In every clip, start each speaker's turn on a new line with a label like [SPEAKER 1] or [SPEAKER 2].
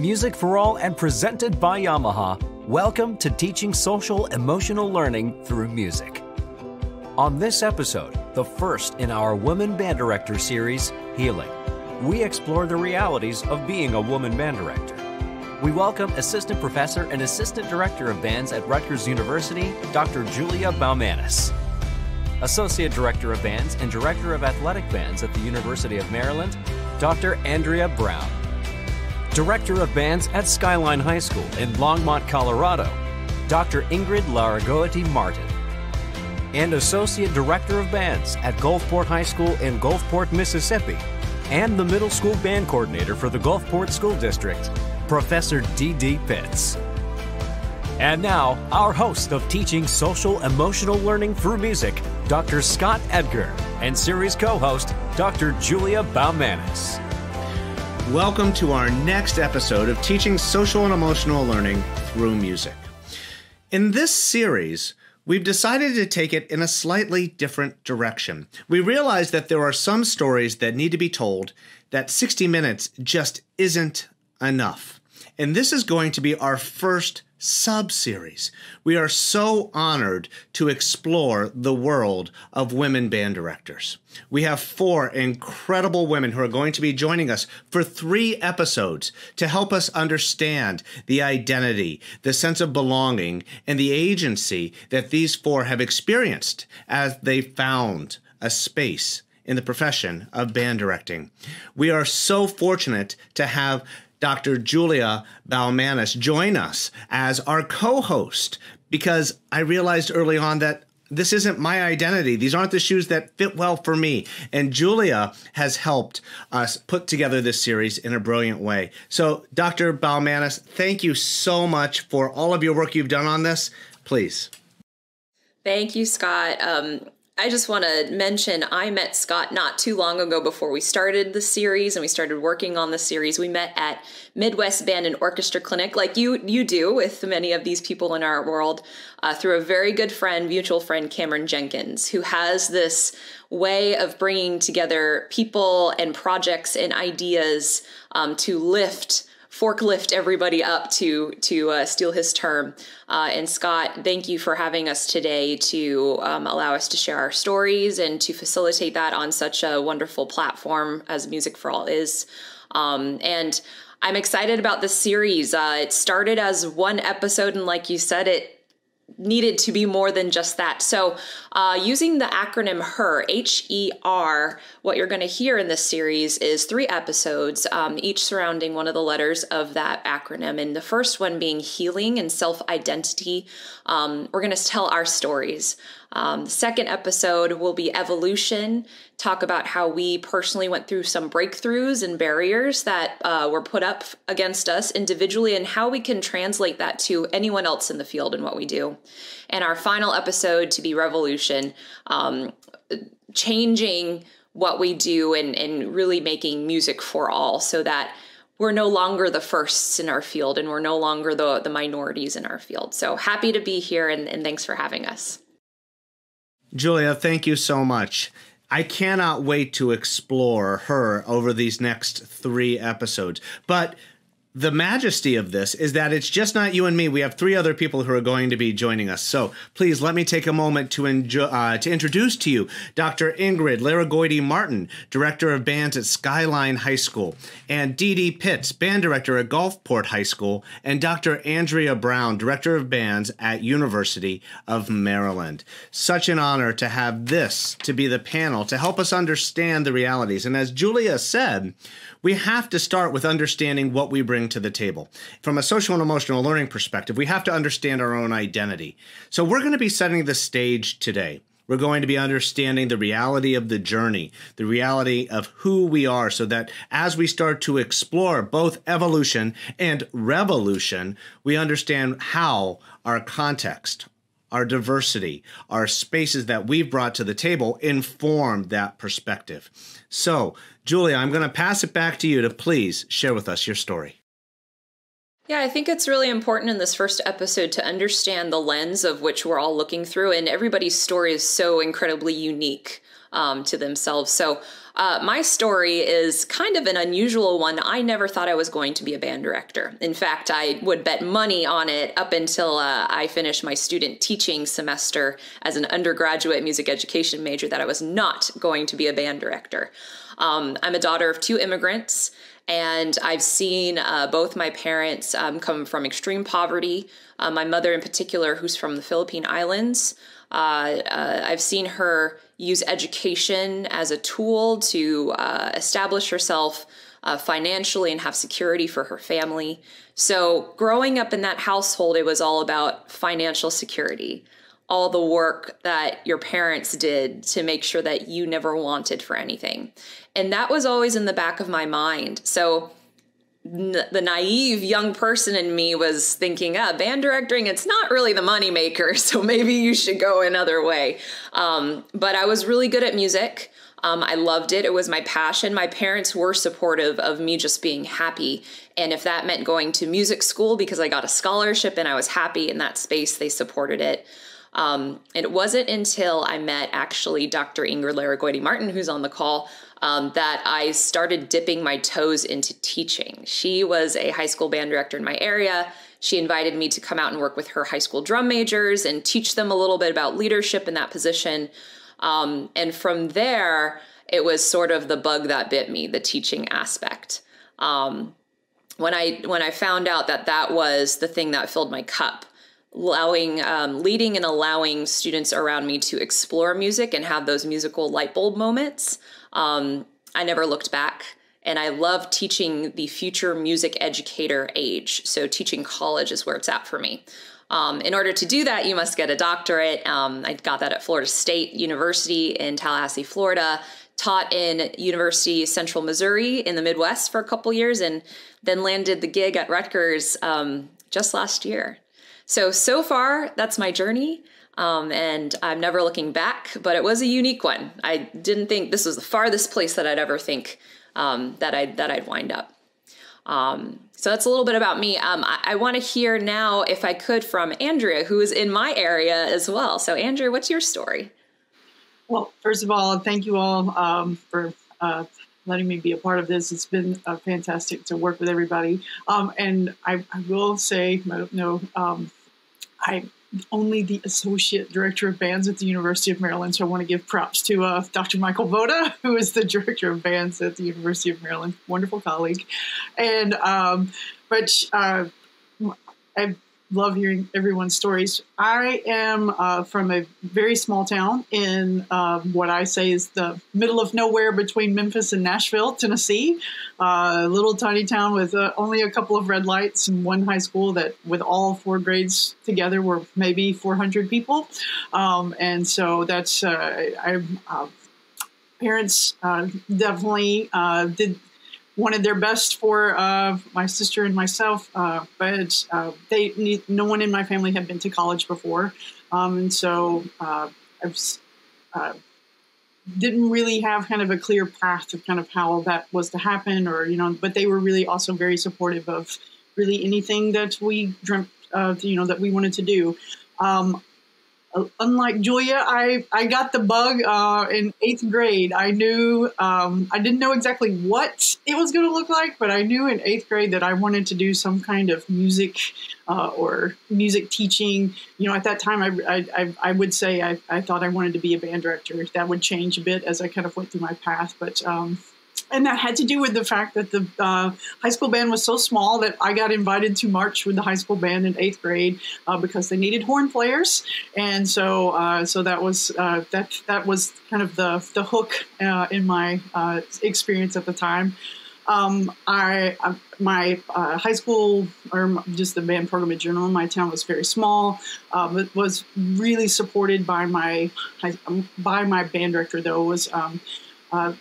[SPEAKER 1] Music for All and presented by Yamaha, welcome to Teaching Social Emotional Learning Through Music. On this episode, the first in our Women Band Director series, Healing, we explore the realities of being a woman band director. We welcome Assistant Professor and Assistant Director of Bands at Rutgers University, Dr. Julia Baumanis. Associate Director of Bands and Director of Athletic Bands at the University of Maryland, Dr. Andrea Brown. Director of Bands at Skyline High School in Longmont, Colorado, Dr. Ingrid Larragoity Martin. And Associate Director of Bands at Gulfport High School in Gulfport, Mississippi, and the Middle School Band Coordinator for the Gulfport School District, Professor Dee Dee Pitts. And now, our host of Teaching Social Emotional Learning Through Music, Dr. Scott Edgar, and series co host, Dr. Julia Baumanis.
[SPEAKER 2] Welcome to our next episode of Teaching Social and Emotional Learning Through Music. In this series, we've decided to take it in a slightly different direction. We realize that there are some stories that need to be told that 60 minutes just isn't enough. And this is going to be our first sub series. We are so honored to explore the world of women band directors. We have four incredible women who are going to be joining us for three episodes to help us understand the identity, the sense of belonging, and the agency that these four have experienced as they found a space in the profession of band directing. We are so fortunate to have Dr. Julia Baumanis join us as our co host because I realized early on that this isn't my identity. These aren't the shoes that fit well for me. And Julia has helped us put together this series in a brilliant way. So, Dr. Baumanis, thank you so much for all of your work you've done on this. Please.
[SPEAKER 3] Thank you, Scott. Um, I just want to mention I met Scott not too long ago before we started the series and we started working on the series. We met at Midwest Band and Orchestra Clinic, like you you do with many of these people in our world, uh, through a very good friend, mutual friend Cameron Jenkins, who has this way of bringing together people and projects and ideas um, to lift forklift everybody up to to uh, steal his term. Uh, and Scott, thank you for having us today to um, allow us to share our stories and to facilitate that on such a wonderful platform as Music for All is. Um, and I'm excited about this series. Uh, it started as one episode, and like you said, it needed to be more than just that. So, uh, using the acronym HER, H E R, what you're going to hear in this series is three episodes, um, each surrounding one of the letters of that acronym. And the first one being healing and self identity. Um, we're going to tell our stories. Um, the second episode will be evolution, talk about how we personally went through some breakthroughs and barriers that uh, were put up against us individually and how we can translate that to anyone else in the field and what we do. And our final episode to be revolution, um, changing what we do and, and really making music for all so that we're no longer the firsts in our field and we're no longer the, the minorities in our field. So happy to be here and, and thanks for having us.
[SPEAKER 2] Julia, thank you so much. I cannot wait to explore her over these next three episodes. But the majesty of this is that it's just not you and me. We have three other people who are going to be joining us. So please let me take a moment to enjoy, uh, to introduce to you Dr. Ingrid Larragoity Martin, Director of Bands at Skyline High School, and Dee Dee Pitts, Band Director at Gulfport High School, and Dr. Andrea Brown, Director of Bands at University of Maryland. Such an honor to have this to be the panel to help us understand the realities. And as Julia said, we have to start with understanding what we bring to the table. From a social and emotional learning perspective, we have to understand our own identity. So we're going to be setting the stage today. We're going to be understanding the reality of the journey, the reality of who we are, so that as we start to explore both evolution and revolution, we understand how our context, our diversity, our spaces that we've brought to the table inform that perspective. So, Julia, I'm going to pass it back to you to please share with us your story.
[SPEAKER 3] Yeah, I think it's really important in this first episode to understand the lens of which we're all looking through, and everybody's story is so incredibly unique um, to themselves. So Uh, my story is kind of an unusual one. I never thought I was going to be a band director. In fact, I would bet money on it up until uh, I finished my student teaching semester as an undergraduate music education major that I was not going to be a band director. Um, I'm a daughter of two immigrants, and I've seen uh, both my parents um, come from extreme poverty. Uh, my mother, in particular, who's from the Philippine Islands, uh, uh, I've seen her use education as a tool to uh, establish herself uh, financially and have security for her family. So, growing up in that household, it was all about financial security, all the work that your parents did to make sure that you never wanted for anything. And that was always in the back of my mind. So, the naive young person in me was thinking, ah, band directing, it's not really the moneymaker, so maybe you should go another way. Um, but I was really good at music. Um, I loved it. It was my passion. My parents were supportive of me just being happy. And if that meant going to music school because I got a scholarship and I was happy in that space, they supported it. Um, it wasn't until I met actually Dr. Ingrid Larragoity Martin, who's on the call, um, that I started dipping my toes into teaching. She was a high school band director in my area. She invited me to come out and work with her high school drum majors and teach them a little bit about leadership in that position. Um, and from there, it was sort of the bug that bit me, the teaching aspect. Um, when I when I found out that that was the thing that filled my cup, allowing um, leading and allowing students around me to explore music and have those musical light bulb moments um, I never looked back. And I love teaching the future music educator age. So, teaching college is where it's at for me. Um, in order to do that, you must get a doctorate. Um, I got that at Florida State University in Tallahassee, Florida. Taught in University Central Missouri in the Midwest for a couple years, and then landed the gig at Rutgers um, just last year. So so far, that's my journey. Um, and I'm never looking back, but it was a unique one. I didn't think this was the farthest place that I'd ever think um, that I that I'd wind up. Um, so that's a little bit about me. Um, I, I want to hear now, if I could, from Andrea, who is in my area as well. So, Andrea, what's your story?
[SPEAKER 4] Well, first of all, thank you all um, for uh, letting me be a part of this. It's been uh, fantastic to work with everybody. Um, and I, I, will say, no, um, I only the associate director of bands at the University of Maryland. So I want to give props to uh, Dr. Michael Votta, who is the director of bands at the University of Maryland, wonderful colleague. And um, but uh, I love hearing everyone's stories. I am uh, from a very small town in uh, what I say is the middle of nowhere between Memphis and Nashville, Tennessee. Uh, a little tiny town with uh, only a couple of red lights and one high school that, with all four grades together, were maybe 400 people. Um, and so that's, uh, I, uh, parents definitely did wanted their best for uh, my sister and myself, uh, but uh, they need, no one in my family had been to college before, um, and so uh, I uh, didn't really have kind of a clear path of kind of how that was to happen, or you know. But they were really also very supportive of really anything that we dreamt, of, you know, that we wanted to do. Um, unlike Julia, I, I got the bug uh, in eighth grade. I knew, um, I didn't know exactly what it was going to look like, but I knew in eighth grade that I wanted to do some kind of music uh, or music teaching. You know, at that time, I, I, I would say I, I thought I wanted to be a band director. That would change a bit as I kind of went through my path, but um, and that had to do with the fact that the uh, high school band was so small that I got invited to march with the high school band in eighth grade uh, because they needed horn players, and so uh, so that was uh, that that was kind of the the hook uh, in my uh, experience at the time. Um, I my high school or just the band program in general in my town was very small. Um, it was really supported by my by my band director though was. Um, uh,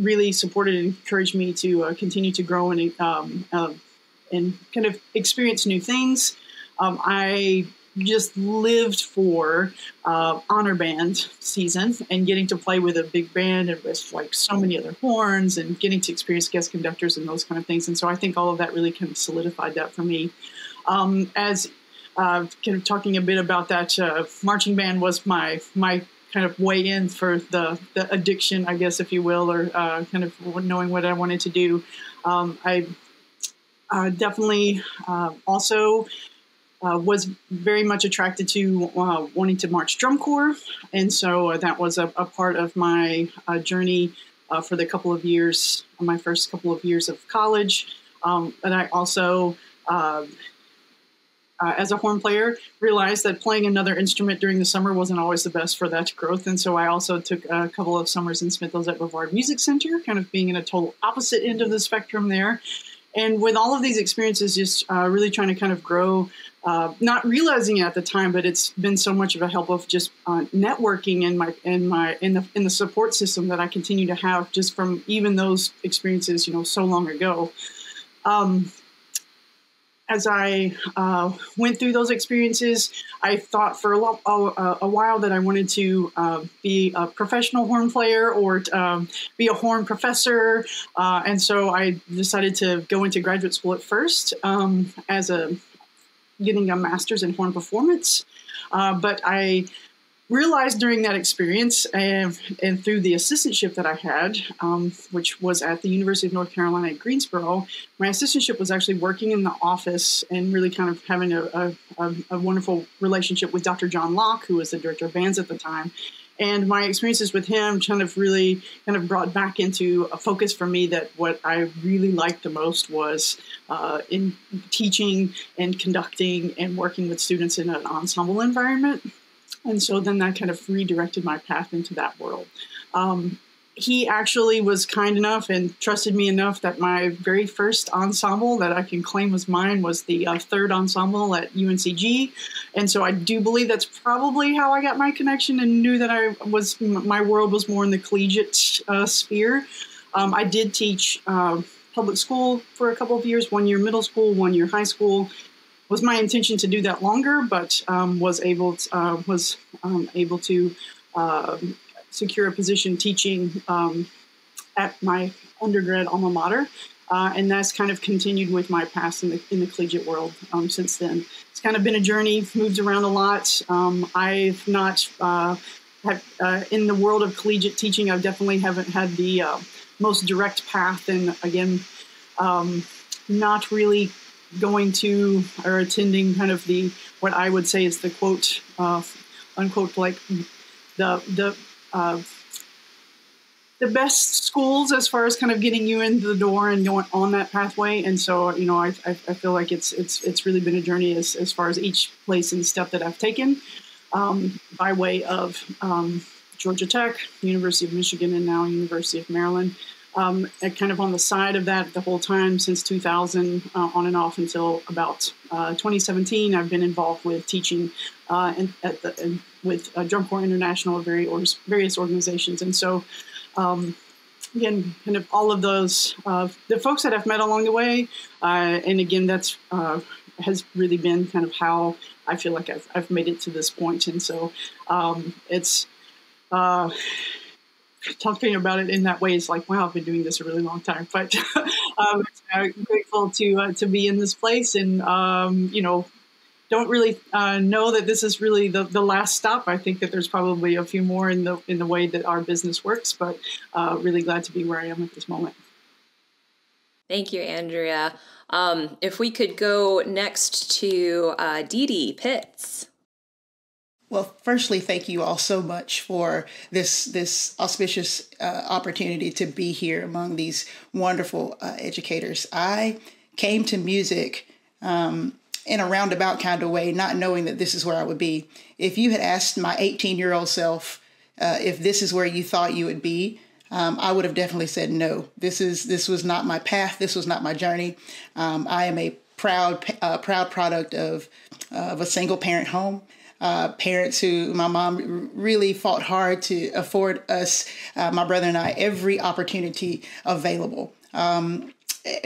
[SPEAKER 4] really supported and encouraged me to uh, continue to grow and um, uh, and kind of experience new things. Um, I just lived for uh, honor band season and getting to play with a big band and with like so many other horns and getting to experience guest conductors and those kind of things. And so I think all of that really kind of solidified that for me. Um, as uh, kind of talking a bit about that, uh, marching band was my my kind of weigh in for the, the addiction, I guess, if you will, or uh, kind of knowing what I wanted to do. Um, I uh, definitely uh, also was very much attracted to uh, wanting to march drum corps, and so uh, that was a, a, part of my uh, journey for the couple of years, my first couple of years of college. Um, and I also, uh, as a horn player, realized that playing another instrument during the summer wasn't always the best for that growth, and so I also took a couple of summers in Smith at Brevard Music Center, kind of being in a total opposite end of the spectrum there. And with all of these experiences, just really trying to kind of grow uh, not realizing it at the time, but it's been so much of a help of just uh, networking in my in my in the in the support system that I continue to have just from even those experiences, you know, so long ago. Um, as I uh, went through those experiences, I thought for a, lot, a, a while that I wanted to uh, be a professional horn player or um, be a horn professor. Uh, and so I decided to go into graduate school at first um, as a getting a master's in horn performance. Uh, but I realized during that experience and, and through the assistantship that I had, um, which was at the University of North Carolina at Greensboro, my assistantship was actually working in the office and really kind of having a, a, a, a wonderful relationship with Dr. John Locke, who was the director of bands at the time and my experiences with him kind of really kind of brought back into a focus for me that what I really liked the most was uh, in teaching and conducting and working with students in an ensemble environment. And so then that kind of redirected my path into that world. Um, he actually was kind enough and trusted me enough that my very first ensemble that I can claim was mine was the uh, third ensemble at UNCG, and so I do believe that's probably how I got my connection and knew that I was my world was more in the collegiate uh, sphere. Um, I did teach uh, public school for a couple of years, one year middle school, one year high school. Was my intention to do that longer, but um, was able to, uh, was um, able to um, secure a position teaching um, at my undergrad alma mater. Uh, and that's kind of continued with my past in the, in the collegiate world um, since then. It's kind of been a journey, moved around a lot. Um, I've not, uh, uh, in the world of collegiate teaching, I definitely haven't had the uh, most direct path. And again, not really going to or attending kind of the, what I would say is the quote, uh, unquote, like the, the uh, the best schools as far as kind of getting you into the door and going on that pathway. And so, you know, I, I, I feel like it's it's it's really been a journey as, as far as each place and step that I've taken um, by way of um, Georgia Tech, University of Michigan, and now University of Maryland. Um, kind of on the side of that the whole time since 2000, uh, on and off until about uh, 2017. I've been involved with teaching uh, in, the, in, with uh, Drum Corps International, various, various organizations, and so. Um, again, kind of all of those, uh, the folks that I've met along the way, uh, and again, that's has really been kind of how I feel like I've, I've made it to this. And so um, it's talking about it in that way is like, wow, I've been doing this a really long time. But um, I'm grateful to uh, to be in this place, and um, you know, don't really uh, know that this is really the, the last stop. I think that there's probably a few more in the in the way that our business works, but uh, really glad to be where I am at this moment.
[SPEAKER 3] Thank you, Andrea. Um, if we could go next to uh, Dee Dee Pitts.
[SPEAKER 5] Well, firstly, thank you all so much for this this auspicious uh, opportunity to be here among these wonderful uh, educators. I came to music um, in a roundabout kind of way, not knowing that this is where I would be. If you had asked my 18 year old self uh, if this is where you thought you would be, um, I would have definitely said no. This is this was not my path. This was not my journey. Um, I am a proud uh, proud product of of a single parent home uh, parents who my mom really fought hard to afford us, uh, my brother and I, every opportunity available. Um,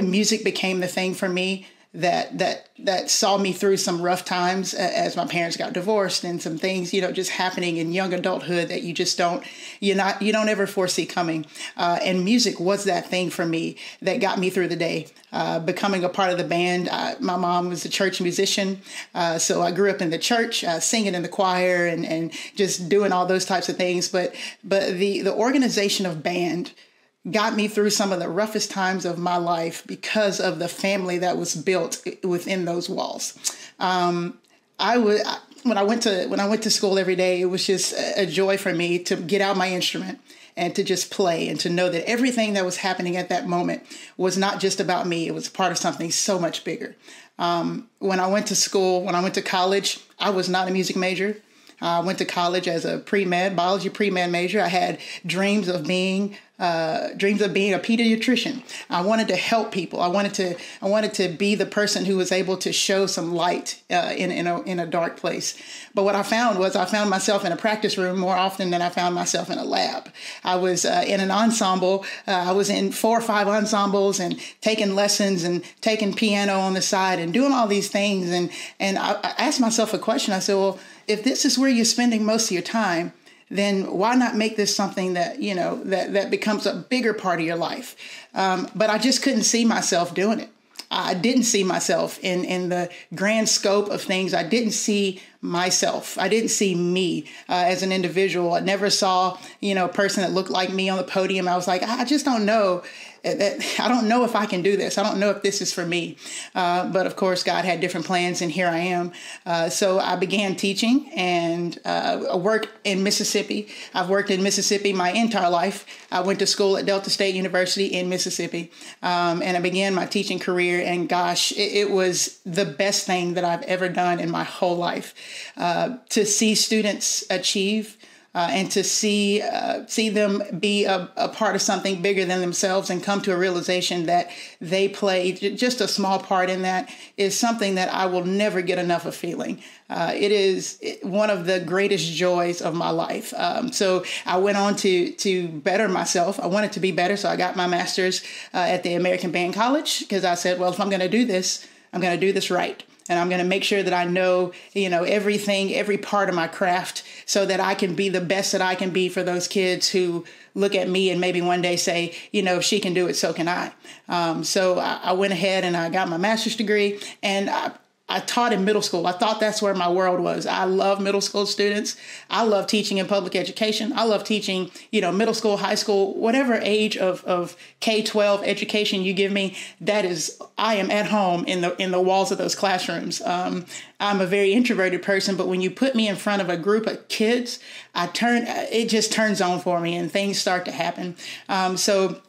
[SPEAKER 5] music became the thing for me that that that saw me through some rough times as my parents got divorced and some things you know just happening in young adulthood that you just don't you not you don't ever foresee coming. Uh, and music was that thing for me that got me through the day. Uh, becoming a part of the band uh, my mom was a church musician. Uh, so I grew up in the church uh, singing in the choir and and just doing all those types of things. But but the the organization of band got me through some of the roughest times of my life because of the family that was built within those walls. Um, I would when I went to when I went to school every day, it was just a joy for me to get out my instrument and to just play and to know that everything that was happening at that moment was not just about me; it was part of something so much bigger. Um, when I went to school, when I went to college, I was not a music major. I went to college as a pre med, biology pre med major. I had dreams of being uh, dreams of being a pediatrician. I wanted to help people. I wanted to I wanted to be the person who was able to show some light uh, in in a, in a dark place. But what I found was I found myself in a practice room more often than I found myself in a lab. I was uh, in an ensemble. Uh, I was in four or five ensembles and taking lessons and taking piano on the side and doing all these things. And and I, I asked myself a question. I said, well, if this is where you're spending most of your time then why not make this something that you know that that becomes a bigger part of your life? Um, but i just couldn't see myself doing it. I didn't see myself in in the grand scope of things. I didn't see myself. I didn't see me uh, as an individual. I never saw you know a person that looked like me on the podium. I was like i just don't know I don't know if I can do this. I don't know if this is for me. Uh, but of course, God had different plans, and here I am. Uh, so I began teaching and uh, I worked in Mississippi. I've worked in Mississippi my entire life. I went to school at Delta State University in Mississippi, um, and I began my teaching career. And gosh, it, it, was the best thing that I've ever done in my whole life uh, to see students achieve uh, and to see uh, see them be a, a, part of something bigger than themselves and come to a realization that they play just a small part in that is something that I will never get enough of feeling. Uh, it is one of the greatest joys of my life. Um, so I went on to to better myself. I wanted to be better, so I got my master's uh, at the American Band College because I said, well, if I'm going to do this, I'm going to do this right and I'm going to make sure that I know, you know, everything, every part of my craft so that I can be the best that I can be for those kids who look at me and maybe one day say, you know, if she can do it, so can I. Um, so I, I, went ahead and I got my master's degree and I, I taught in middle school. I thought that's where my world was. I love middle school students. I love teaching in public education. I love teaching, you know, middle school, high school, whatever age of, of K 12 education you give me, that is, I am at home in the in the walls of those classrooms. Um, I'm a very introverted person, but when you put me in front of a group of kids, I turn, it just turns on for me and things start to happen. Um, so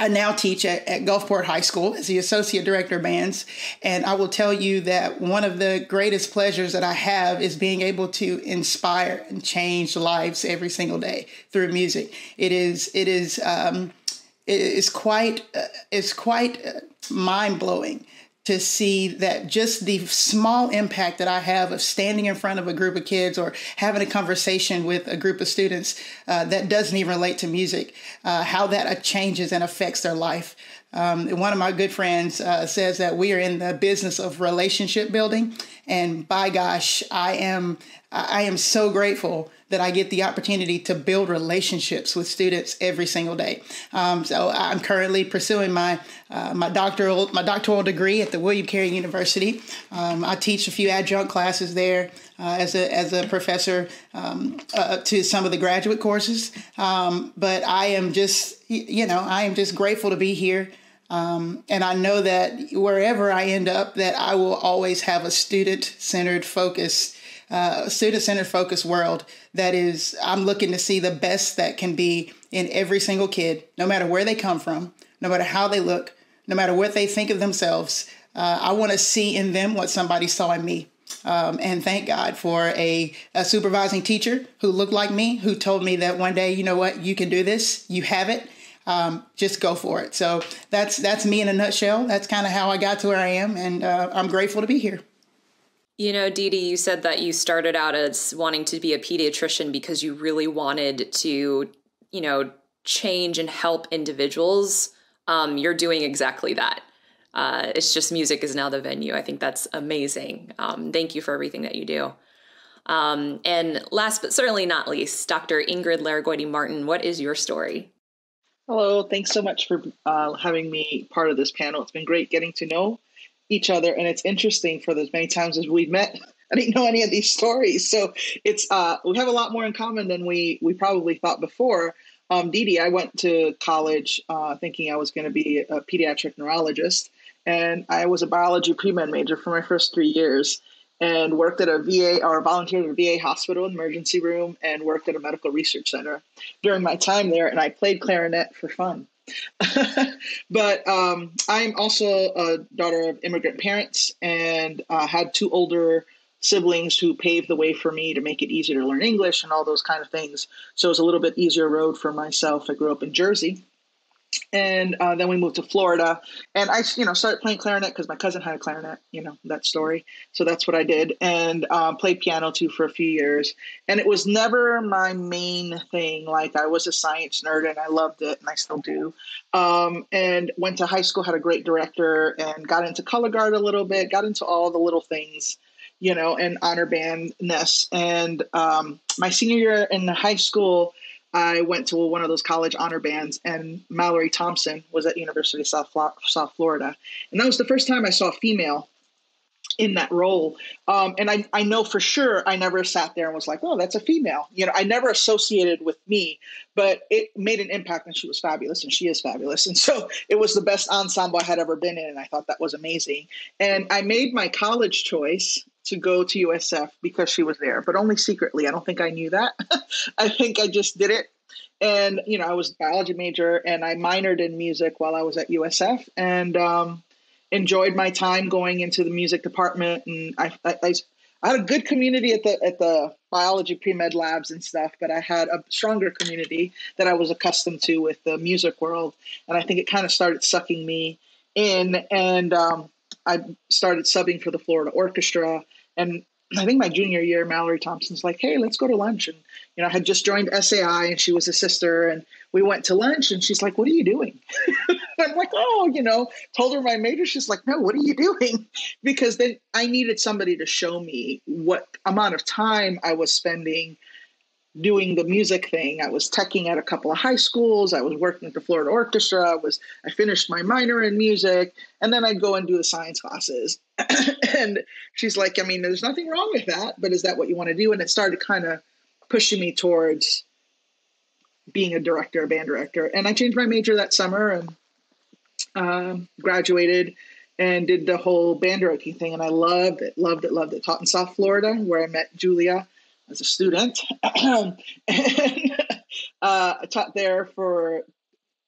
[SPEAKER 5] I now teach at, at, Gulfport High School as the Associate Director of Bands. And I will tell you that one of the greatest pleasures that I have is being able to inspire and change lives every single day through music. It is, it is, um, it is quite, uh, it's quite uh, mind blowing to see that just the small impact that I have of standing in front of a group of kids or having a conversation with a group of students uh, that doesn't even relate to music, uh, how that changes and affects their life. Um, one of my good friends uh, says that we are in the business of relationship building, and by gosh, I am I am so grateful that I get the opportunity to build relationships with students every single day. Um, so I'm currently pursuing my uh, my doctoral my doctoral degree at the William Carey University. Um, I teach a few adjunct classes there. Uh, as a as a professor um, uh, to some of the graduate courses, um, but I am just you know I am just grateful to be here. Um, and I know that wherever I end up, that I will always have a student-centered focus, uh, student-centered focus world. That is, I'm looking to see the best that can be in every single kid, no matter where they come from, no matter how they look, no matter what they think of themselves. Uh, I want to see in them what somebody saw in me. Um, and thank God for a, a supervising teacher who looked like me, who told me that one day, you know what, you can do this, you have it um, just go for it. So that's that's me in a nutshell. That's kind of how I got to where I am, and uh, I'm grateful to be here.
[SPEAKER 3] You know, Dee Dee, you said that you started out as wanting to be a pediatrician because you really wanted to, you know, change and help individuals. Um, you're doing exactly that. uh, it's just music is now the venue. I think that's amazing. Um, thank you for everything that you do. Um, and last but certainly not least, Dr. Ingrid Larragoity Martin, what is your story?
[SPEAKER 6] Hello, thanks so much for uh, having me part of this panel. It's been great getting to know each other, and it's interesting for as many times as we've met. I didn't know any of these stories, so it's uh, we have a lot more in common than we we probably thought before. Um, Dee I went to college uh, thinking I was going to be a pediatric neurologist, and I was a biology pre med major for my first three years and worked at a VA or volunteered at a VA hospital emergency room and worked at a medical research center during my time there. And I played clarinet for fun. but um, I'm also a daughter of immigrant parents and uh, had two older siblings who paved the way for me to make it easier to learn English and all those kind of things. So it was a little bit easier road for myself. I grew up in Jersey and uh, then we moved to Florida. And I, you know, started playing clarinet because my cousin had a clarinet. You know that story. So that's what I did, and um, played piano too for a few years. And it was never my main thing. Like I was a science nerd, and I loved it, and I still do. Um, and went to high school, had a great director, and got into color guard a little bit. Got into all the little things. You know, and honor bandness. And um, my senior year in high school, I went to one of those college honor bands, and Mallory Thompson was at University of South South Florida, and that was the first time I saw a female in that role. Um, and I, I know for sure I never sat there and was like, oh, that's a female. You know, I never associated with me, but it made an impact and she was fabulous and she is fabulous. And so it was the best ensemble I had ever been in. And I thought that was amazing. And I made my college choice to go to USF because she was there, but only secretly. I don't think I knew that. I think I just did it. And, you know, I was biology major and I minored in music while I was at USF and um, enjoyed my time going into the music department. And I, I, I, I had a good community at the, at the biology pre-med labs and stuff, but I had a stronger community that I was accustomed to with the music world. And I think it kind of started sucking me in. And, um, I started subbing for the Florida Orchestra. And I think my junior year, Mallory Thompson's like, hey, let's go to lunch. And, you know, I had just joined SAI and she was a sister. And we went to lunch and she's like, what are you doing? I'm like, oh, you know, told her my major. She's like, no, what are you doing? Because then I needed somebody to show me what amount of time I was spending doing the music thing. I was teching at a couple of high schools. I was working at the Florida Orchestra. I was I finished my minor in music, and then I'd go and do the science classes. and she's like, I mean, there's nothing wrong with that, but is that what you want to do? And it started kind of pushing me towards being a director, a band director. And I changed my major that summer and um, graduated and did the whole band directing thing. And I loved it, loved it, loved it. Taught in South Florida, where I met Julia as a student. and uh, I taught there for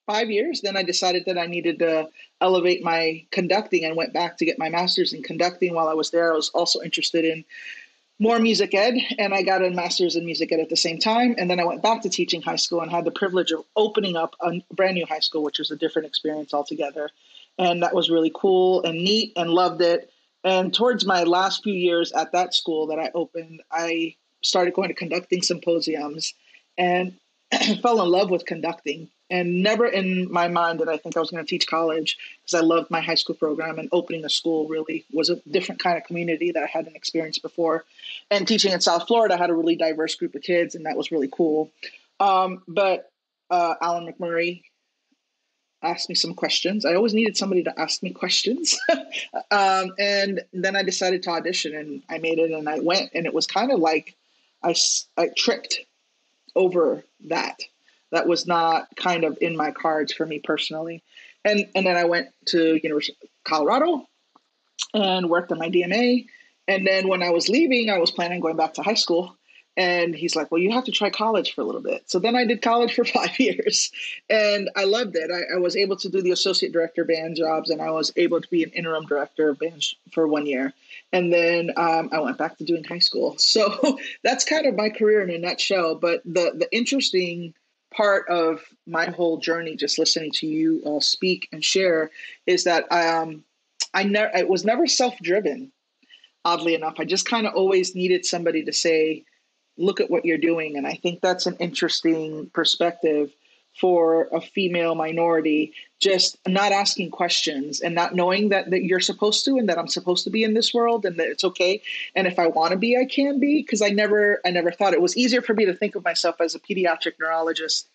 [SPEAKER 6] five years. Then I decided that I needed to elevate my conducting and went back to get my master's in conducting. While I was there, I was also interested in more music ed, and I got a master's in music ed at the same time. And then I went back to teaching high school and had the privilege of opening up a brand new high school, which was a different experience altogether. And that was really cool and neat and loved it. And towards my last few years at that school that I opened, I started going to conducting symposiums and fell in love with conducting. And never in my mind did I think I was going to teach college because I loved my high school program and opening a school really was a different kind of community that I hadn't experienced before. And teaching in South Florida I had a really diverse group of kids, and that was really cool. Um, but uh, Allan McMurray asked me some questions. I always needed somebody to ask me questions. um, and then I decided to audition and I made it and I went. And it was kind of like I, I tripped over that. That was not kind of in my cards for me personally. And, and then I went to University of Colorado and worked on my DMA. And then when I was leaving, I was planning on going back to high school. And he's like, Well, you have to try college for a little bit. So then I did college for five years and I loved it. I, I, was able to do the associate director band jobs and I was able to be an interim director of band for one year. And then um, I went back to doing high school. So that's kind of my career in a nutshell. But the, the interesting part of my whole journey, just listening to you all speak and share, is that um, I, never I was never self driven oddly enough. I just kind of always needed somebody to say, look at what you're doing. And I think that's an interesting perspective for a female minority just not asking questions and not knowing that, that you're supposed to and that i'm supposed to be in this world and that it's okay and if i want to be i can be because i never i never thought it was easier for me to think of myself as a pediatric neurologist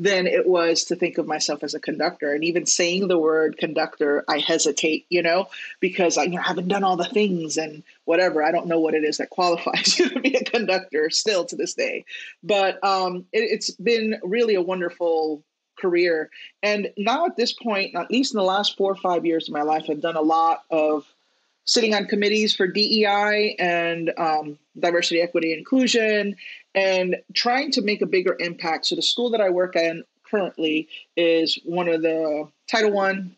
[SPEAKER 6] than it was to think of myself as a conductor. And even saying the word conductor, I hesitate, you know, because I, you know, haven't done all the things and whatever. I don't know what it is that qualifies you to be a conductor still to this day. But um, it, it's been really a wonderful career. And now at this point, at least in the last four or five years of my life, I've done a lot of sitting on committees for DEI and um, diversity, equity, inclusion, and trying to make a bigger impact. So the school that I work in currently is one of the Title One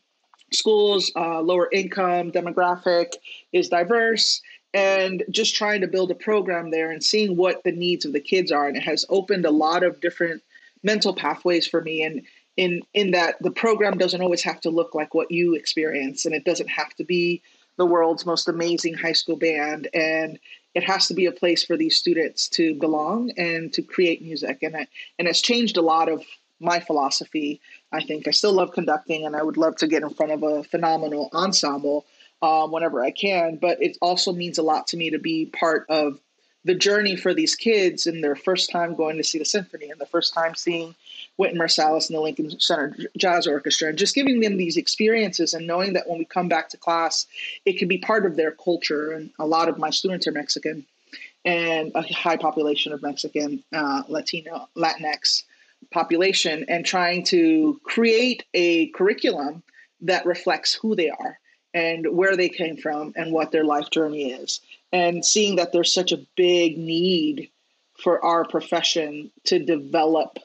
[SPEAKER 6] schools, uh, lower income demographic is diverse, and just trying to build a program there and seeing what the needs of the kids are, and it has opened a lot of different mental pathways for me and in in that the program doesn't always have to look like what you experience and it doesn't have to be the world's most amazing high school band and it has to be a place for these students to belong and to create music and it, and it's changed a lot of my philosophy i think. I still love conducting and i would love to get in front of a phenomenal ensemble um, whenever i can but it also means a lot to me to be part of the journey for these kids and their first time going to see the symphony and the first time seeing Wynton Marsalis and the Lincoln Center Jazz Orchestra, and just giving them these experiences and knowing that when we come back to class, it can be part of their culture. And a lot of my students are Mexican, and a high population of Mexican, uh, Latino, Latinx population, and trying to create a curriculum that reflects who they are and where they came from and what their life journey is. And seeing that there's such a big need for our profession to develop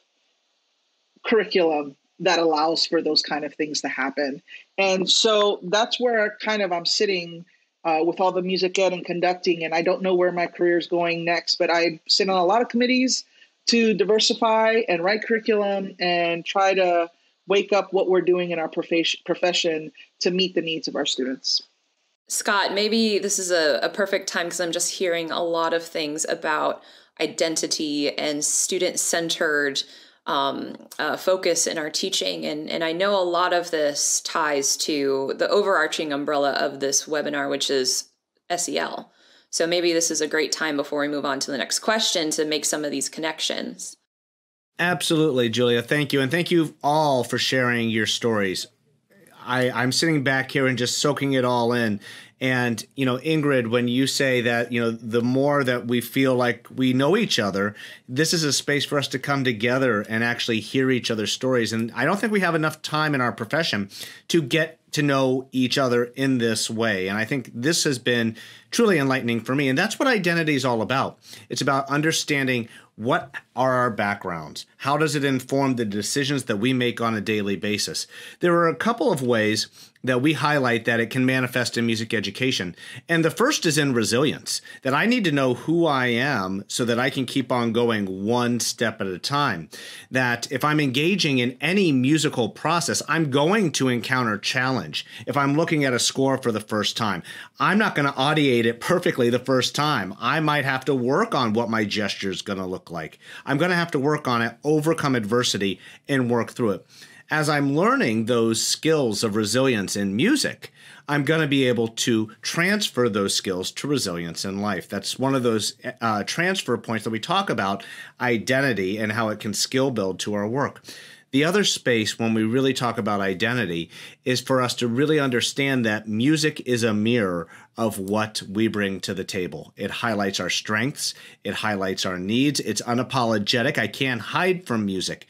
[SPEAKER 6] curriculum that allows for those kind of things to happen. And so that's where kind of I'm sitting uh, with all the music ed and conducting, and I don't know where my career is going next, but I sit on a lot of committees to diversify and write curriculum and try to wake up what we're doing in our profession to meet the needs of our students.
[SPEAKER 3] Scott, maybe this is a, a perfect time because I'm just hearing a lot of things about identity and student centered um, uh, focus in our teaching. And, and I know a lot of this ties to the overarching umbrella of this webinar, which is SEL. So maybe this is a great time before we move on to the next question to make some of these connections.
[SPEAKER 2] Absolutely, Julia. Thank you. And thank you all for sharing your stories. I, I'm sitting back here and just soaking it all in. And, you know, Ingrid, when you say that, you know, the more that we feel like we know each other, this is a space for us to come together and actually hear each other's stories. And I don't think we have enough time in our profession to get to know each other in this way. And I think this has been truly enlightening for me. And that's what identity is all about. It's about understanding what are our backgrounds? How does it inform the decisions that we make on a daily basis? There are a couple of ways that we highlight that it can manifest in music education. And the first is in resilience, that I need to know who I am so that I can keep on going one step at a time. That if I'm engaging in any musical process, I'm going to encounter challenge. If I'm looking at a score for the first time, I'm not going to audiate it perfectly the first time. I might have to work on what my gesture is going to look like. I'm going to have to work on it, overcome adversity, and work through it as I'm learning those skills of resilience in music, I'm going to be able to transfer those skills to resilience in life. That's one of those uh, transfer points that we talk about identity and how it can skill build to our work. The other space when we really talk about identity is for us to really understand that music is a mirror of what we bring to the table. It highlights our strengths, it highlights our needs, it's unapologetic. I can't hide from music.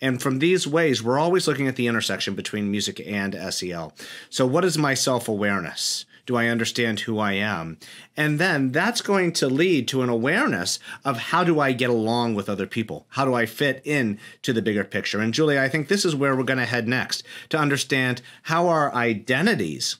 [SPEAKER 2] And from these ways, we're always looking at the intersection between music and SEL. So, what is my self awareness? Do I understand who I am? And then that's going to lead to an awareness of how do I get along with other people? How do I fit in to the bigger picture? And Julie, I think this is where we're going to head next to understand how our identities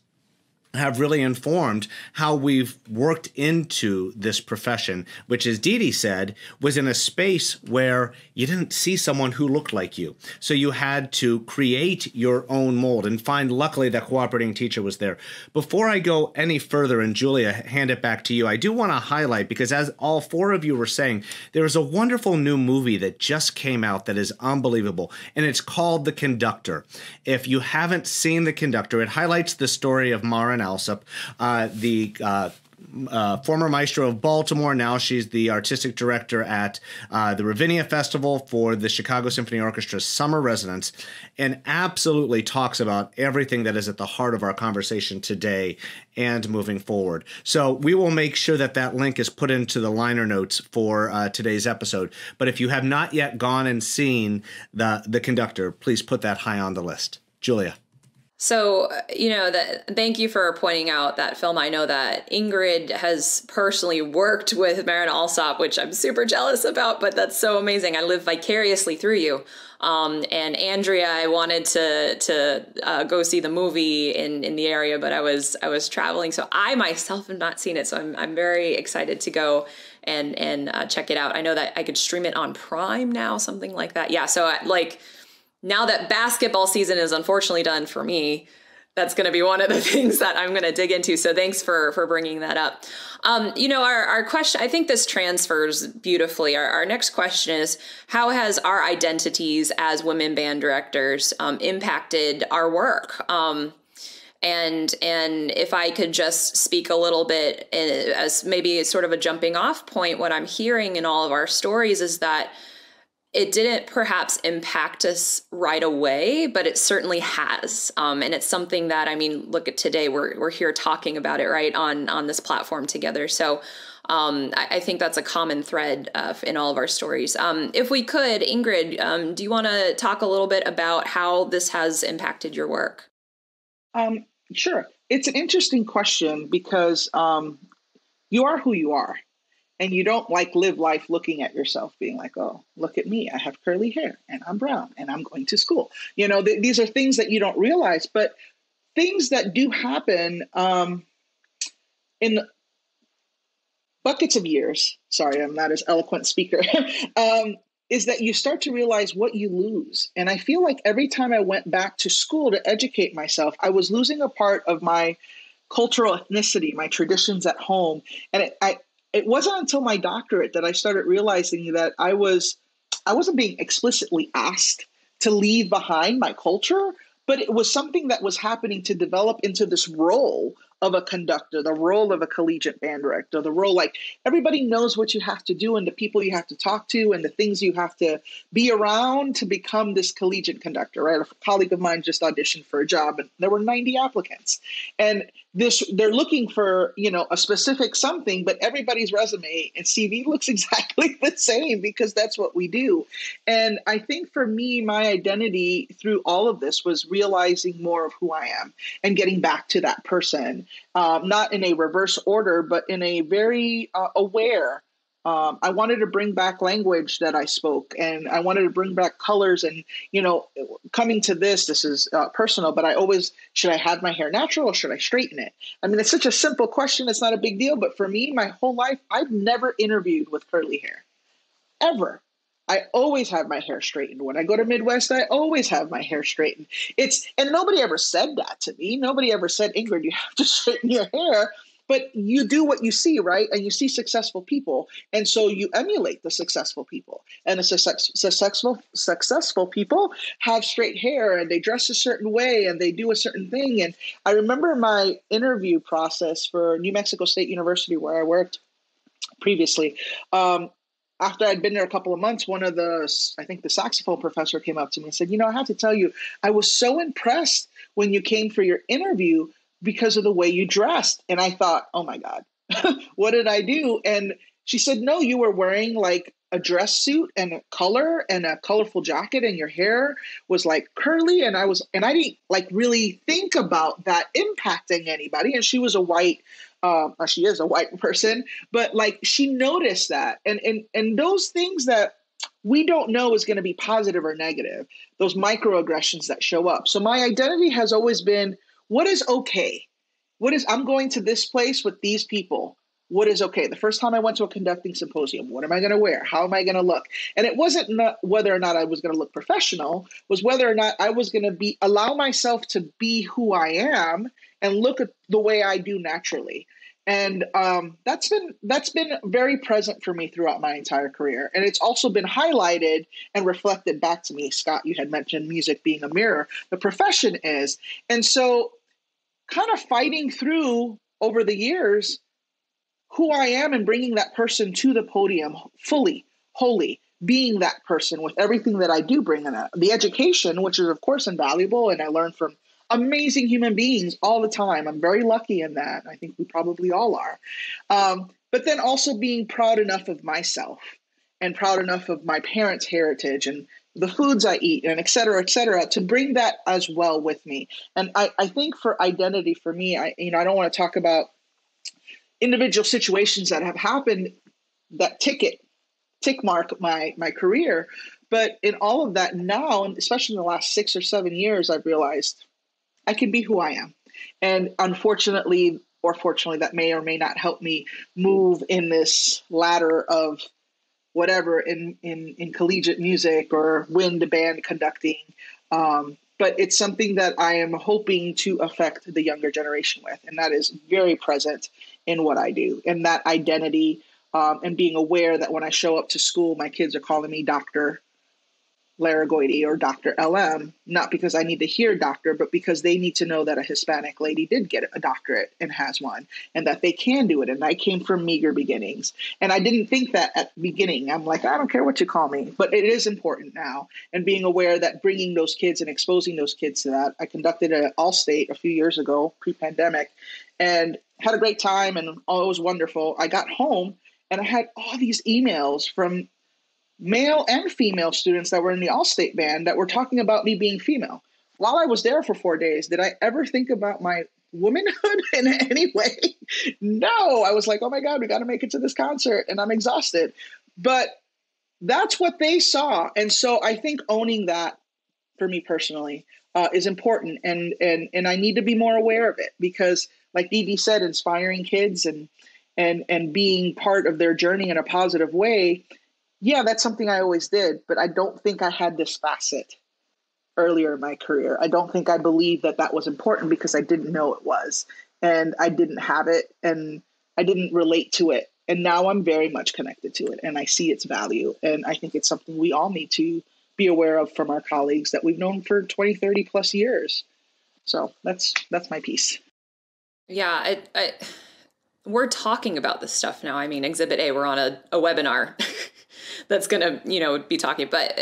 [SPEAKER 2] have really informed how we've worked into this profession, which, as Dee said, was in a space where you didn't see someone who looked like you. So you had to create your own mold and find, luckily, that cooperating teacher was there. Before I go any further, and Julia, hand it back to you, I do want to highlight because, as all four of you were saying, there is a wonderful new movie that just came out that is unbelievable, and it's called The Conductor. If you haven't seen The Conductor, it highlights the story of Mara Alsop, uh, the uh, uh, former maestro of Baltimore. Now she's the artistic director at uh, the Ravinia Festival for the Chicago Symphony Orchestra's summer residence, and absolutely talks about everything that is at the heart of our conversation today and moving forward. So we will make sure that that link is put into the liner notes for uh, today's episode. But if you have not yet gone and seen the the conductor, please put that high on the list. Julia.
[SPEAKER 3] So, uh, you know, that thank you for pointing out that film. I know that Ingrid has personally worked with Marin Alsop, which I'm super jealous about, but that's so amazing. I live vicariously through you. Um, and Andrea, I wanted to to uh, go see the movie in in the area, but I was I was traveling, so I myself have not seen it. So I'm I'm very excited to go and and uh, check it out. I know that I could stream it on Prime now, something like that. Yeah, so I, like now that basketball season is unfortunately done for me, that's going to be one of the things that I'm going to dig into. So thanks for for bringing that up. Um, you know, our, our question, I think this transfers beautifully. Our, our next question is How has our identities as women band directors um, impacted our work? Um, and and if I could just speak a little bit eh, as maybe sort of a jumping off point, what I'm hearing in all of our stories is that it didn't perhaps impact us right away, but it certainly has. Um, and it's something that I mean, look at today. We're we're here talking about it right on on this platform together. So um, I, I, think that's a common thread uh, in all of our stories. Um, if we could, Ingrid, um, do you want to talk a little bit about how this has impacted your work?
[SPEAKER 6] Um, sure. It's an interesting question because um, you are who you are and you don't like live life looking at yourself being like oh look at me. I have curly hair and i'm brown and i'm going to school. You know th- these are things that you don't realize but things that do happen um, in buckets of years sorry i'm not as eloquent speaker um, is that you start to realize what you lose. And i feel like every time i went back to school to educate myself i was losing a part of my cultural ethnicity my traditions at home. And it, I, it wasn't until my doctorate that I started realizing that I was I wasn't being explicitly asked to leave behind my culture, but it was something that was happening to develop into this role of a conductor, the role of a collegiate band director, the role like everybody knows what you have to do and the people you have to talk to and the things you have to be around to become this collegiate conductor, right? A colleague of mine just auditioned for a job and there were 90 applicants. And this they're looking for, you know, a specific something, but everybody's resume and CV looks exactly the same because that's what we do. And I think for me, my identity through all of this was realizing more of who I am and getting back to that person um, not in a reverse order, but in a very uh, aware. Um, I wanted to bring back language that I spoke, and I wanted to bring back colors. And you know, coming to this, this is uh, personal, but I always should I have my hair natural or should I straighten it? I mean, it's such a simple question; it's not a big deal. But for me, my whole life, I've never interviewed with curly hair, ever. I always have my hair straightened. When I go to Midwest, I always have my hair straightened. It's and nobody ever said that to me. Nobody ever said, Ingrid, you have to straighten your hair. But you do what you see, right? And you see successful people, and so you emulate the successful people. And the success, successful successful people have straight hair, and they dress a certain way, and they do a certain thing. And I remember my interview process for New Mexico State University, where I worked previously. Um, after I'd been there a couple of months, one of the, I think the saxophone professor came up to me and said, You know, I have to tell you, I was so impressed when you came for your interview because of the way you dressed. And I thought, Oh my God, what did I do? And she said, No, you were wearing like a dress suit and a color and a colorful jacket and your hair was like curly and I was and I didn't like really think about that impacting anybody and she was a white um, she is a white person, but like she noticed that, and and and those things that we don't know is going to be positive or negative. Those microaggressions that show up. So my identity has always been what is okay, what is I'm going to this place with these people. What is okay? The first time i went to a conducting symposium what am i going to wear? How am i going to look? And it wasn't not whether or not i was going to look professional was whether or not i was going to be allow myself to be who i am and look at the way i do naturally. And um, that's been that's been very present for me throughout my entire career. And it's also been highlighted and reflected back to me. Scott you had mentioned music being a mirror. The profession is. And so kind of fighting through over the years who I am and bringing that person to the podium fully, wholly, being that person with everything that I do bring in it. The education, which is of course invaluable, and I learned from amazing human beings all the time. I'm very lucky in that. I think we probably all are. Um, but then also being proud enough of myself and proud enough of my parents' heritage and the foods I eat and et cetera, et cetera, to bring that as well with me. And I, I think for identity for me, I you know, I don't want to talk about individual situations that have happened that ticket tick mark my my career but in all of that now and especially in the last six or seven years i've realized i can be who i am. And unfortunately or fortunately that may or may not help me move in this ladder of whatever in in, in collegiate music or wind band conducting. Um, but it's something that I am hoping to affect the younger generation with, and that is very present in what I do, and that identity, um, and being aware that when I show up to school, my kids are calling me Doctor Larragoity or Dr. LM, not because I need to hear doctor, but because they need to know that a Hispanic lady did get a doctorate and has one, and that they can do it. And I came from meager beginnings. And I didn't think that at the beginning. I'm like, I don't care what you call me, but it is important now. And being aware that bringing those kids and exposing those kids to that. I conducted an Allstate a few years ago, pre pandemic, and had a great time, and oh, it was wonderful. I got home and I had all these emails from male and female students that were in the Allstate band that were talking about me being female. While I was there for four days, did I ever think about my womanhood in any way? no. I was like, oh my God, we got to make it to this concert and I'm exhausted. But that's what they saw. And so I think owning that for me personally uh, is important. And, and, and I need to be more aware of it because, like Dee Dee said, inspiring kids and, and, and being part of their journey in a positive way yeah, that's something I always did, but I don't think I had this facet earlier in my career. I don't think I believed that that was important because I didn't know it was, and I didn't have it, and I didn't relate to it. And now I'm very much connected to it, and I see its value. And I think it's something we all need to be aware of from our colleagues that we've known for 20, 30 plus years. So that's that's my piece.
[SPEAKER 3] Yeah, I, I we're talking about this stuff now. I mean, Exhibit A, we're on a, a webinar that's going to, you know, be talking. But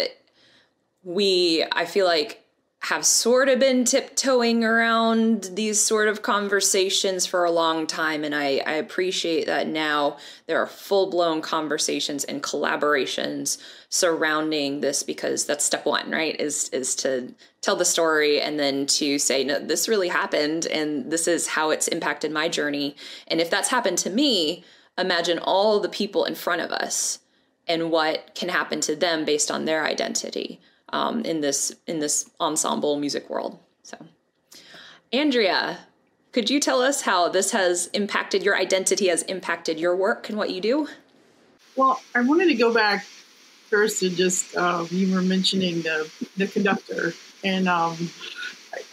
[SPEAKER 3] we, I feel like, have sort of been tiptoeing around these sort of conversations for a long time. And I, I appreciate that now there are full blown conversations and collaborations surrounding this because that's step one, right? Is is to tell the story and then to say, no, this really happened and this is how it's impacted my journey. And if that's happened to me, imagine all the people in front of us and what can happen to them based on their identity um, in this in this ensemble music world. So, Andrea, could you tell us how this has impacted your identity, has impacted your work and what you do?
[SPEAKER 4] Well, I wanted to go back first to just uh, you were mentioning the the conductor, and um,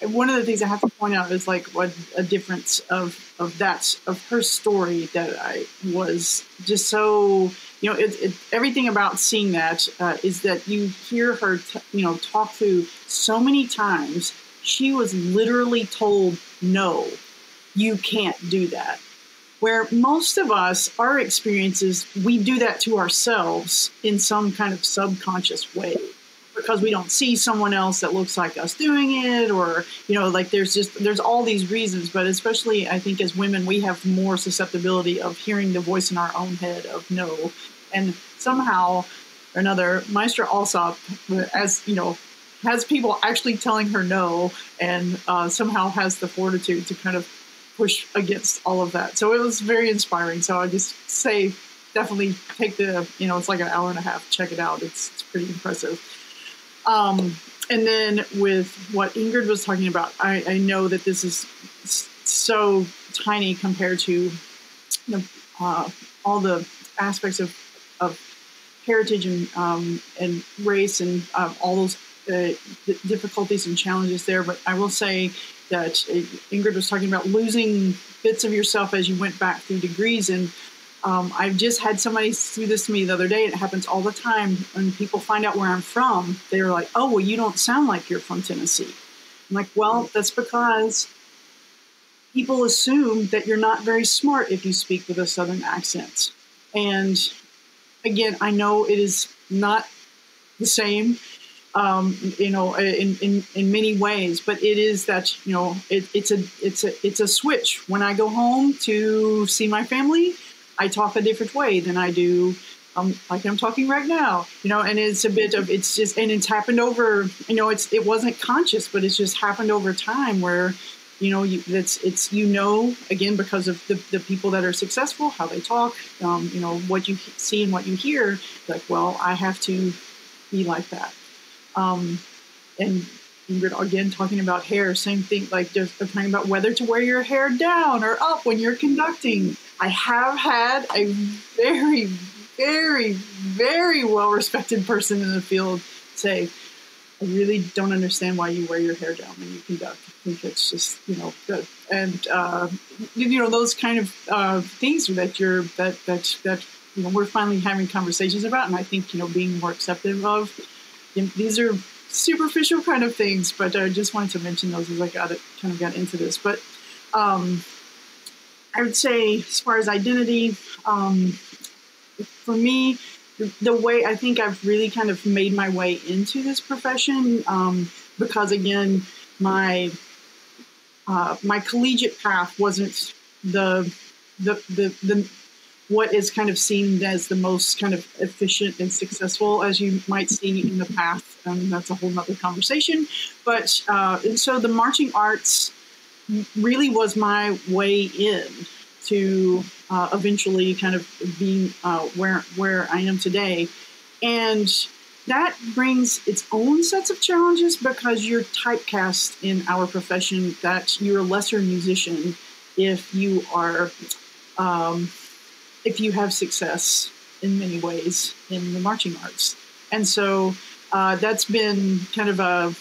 [SPEAKER 4] one of the things I have to point out is like what a difference of of that of her story that I was just so you know it, it, everything about seeing that uh, is that you hear her t- you know talk through so many times she was literally told no you can't do that. Where most of us our experiences we do that to ourselves in some kind of subconscious way because we don't see someone else that looks like us doing it or you know like there's just there's all these reasons but especially i think as women we have more susceptibility of hearing the voice in our own head of no. And somehow or another Maestra Alsop as you know has people actually telling her no and uh, somehow has the fortitude to kind of push against all of that. So it was very inspiring. So i just say definitely take the you know it's like an hour and a half check it out. It's, it's pretty impressive um, and then with what Ingrid was talking about, I, I know that this is so tiny compared to the, uh, all the aspects of, of heritage and um, and race and uh, all those uh, difficulties and challenges there. But I will say that uh, Ingrid was talking about losing bits of yourself as you went back through degrees. And um, I've just had somebody do this to me the other day. It happens all the time when people find out where I'm from. They're like, "Oh, well, you don't sound like you're from Tennessee." I'm like, "Well, that's because." People assume that you're not very smart if you speak with a Southern accent. And again, I know it is not the same um, you know, in, in, in many ways. But it is that you know, it, it's a it's a it's a switch. When I go home to see my family, I talk a different way than I do. Um, like I'm talking right now, you know, and it's a bit of it's just and it's happened over, you know, it's it wasn't conscious, but it's just happened over time where, you know, you, it's it's you know again because of the, the people that are successful, how they talk, um, you know, what you see and what you hear. Like, well, I have to be like that. Um, and Ingrid again talking about hair, same thing, like just talking about whether to wear your hair down or up when you're conducting. I have had a very, very, very well respected person in the field say, I really don't understand why you wear your hair down when you conduct. I think it's just, you know, good. And, uh, you know, those kind of uh, things that you're, that, that, that, you know, we're finally having conversations about. And I think, you know, being more accepting of these are superficial kind of things, but I just wanted to mention those as I got it, kind of got into this. But um, I would say, as far as identity, um, for me, the, way I think I've really kind of made my way into this profession, um, because again, my uh, my collegiate path wasn't the the the, the what is kind of seen as the most kind of efficient and successful, as you might see in the past. And that's a whole other conversation. But uh, and so the marching arts really was my way in to uh, eventually kind of being uh, where where I am today, and that brings its own sets of challenges because you're typecast in our profession that you're a lesser musician if you are um, if you have success in many ways in the marching arts. And so uh, that's been kind of a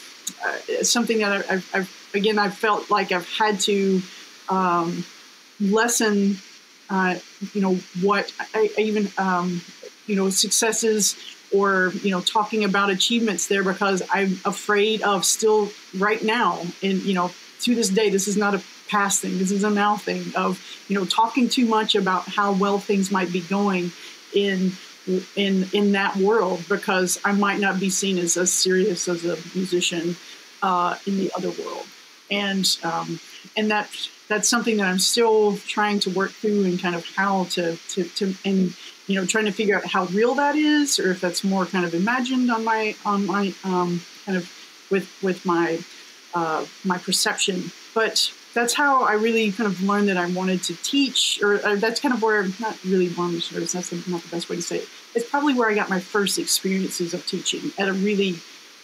[SPEAKER 4] uh, something that I've, I've, again I've felt like I've had to um, lessen, uh, you know, what I, I even um, you know successes or you know talking about achievements there because I'm afraid of still right now and you know to this day this is not a past thing. This is a now thing of you know talking too much about how well things might be going in in in that world because I might not be seen as as serious as a musician uh, in the other world, and um, and that that's something that I'm still trying to work through and kind of how to to, to and you know trying to figure out how real that is or if that's more kind of imagined on my on my um, kind of with with my uh, my perception, but that's how I really kind of learned that I wanted to teach, or, or that's kind of where not really learned service. That's not the best way to say it. It's probably where I got my first experiences of teaching at a really,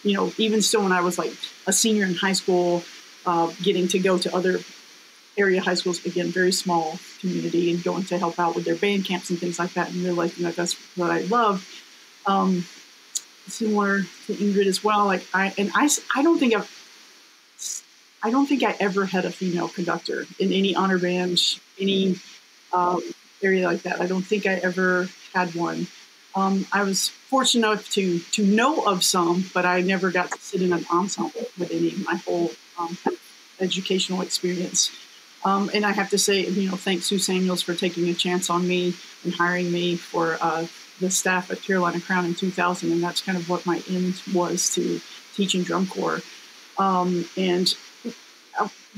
[SPEAKER 4] you know, even still when I was like a senior in high school, uh, getting to go to other area high schools again, very small community, and going to help out with their band camps and things like that, and realizing that that's what I love. Um, similar to Ingrid as well, like I and I, I don't think I've I don't think I ever had a female conductor in any honor band, any um, area like that. I don't think I ever had one. Um, I was fortunate enough to to know of some, but I never got to sit in an ensemble with any my whole um, educational experience. Um, and I have to say, you know, thanks Sue Samuels for taking a chance on me and hiring me for uh, the staff at Carolina Crown in 2000, and that's kind of what my end was to teaching drum corps. Um, and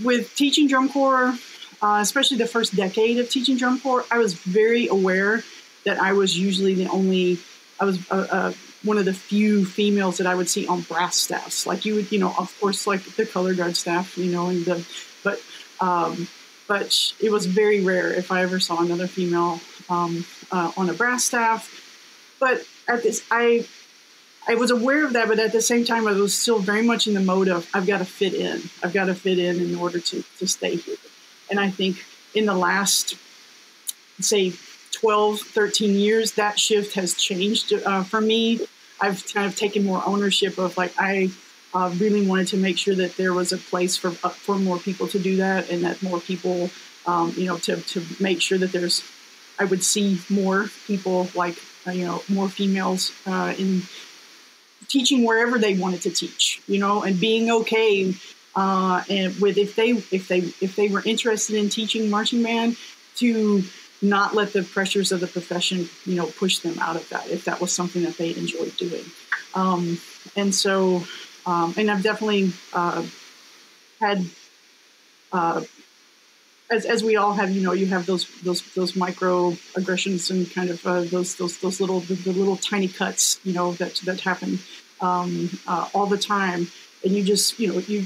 [SPEAKER 4] with teaching drum corps, uh, especially the first decade of teaching drum corps, I was very aware that I was usually the only, I was uh, uh, one of the few females that I would see on brass staffs. Like you would, you know, of course, like the color guard staff, you know, and the, but, um, but it was very rare if I ever saw another female um, uh, on a brass staff. But at this, I I was aware of that, but at the same time, I was still very much in the mode of I've got to fit in. I've got to fit in in order to, to stay here. And I think in the last, say, 12, 13 years, that shift has changed uh, for me. I've kind of taken more ownership of like, I uh, really wanted to make sure that there was a place for, uh, for more people to do that and that more people, um, you know, to, to make sure that there's, I would see more people like, uh, you know, more females uh, in teaching wherever they wanted to teach, you know, and being okay uh, and with if they if they if they were interested in teaching marching band to not let the pressures of the profession you know push them out of that if that was something that they enjoyed doing. Um, and so um, and i've definitely uh, had uh, as, as we all have you know you have those those those micro aggressions and kind of uh, those those those little the, the, little tiny cuts you know that that happen um, uh, all the time and you just you know you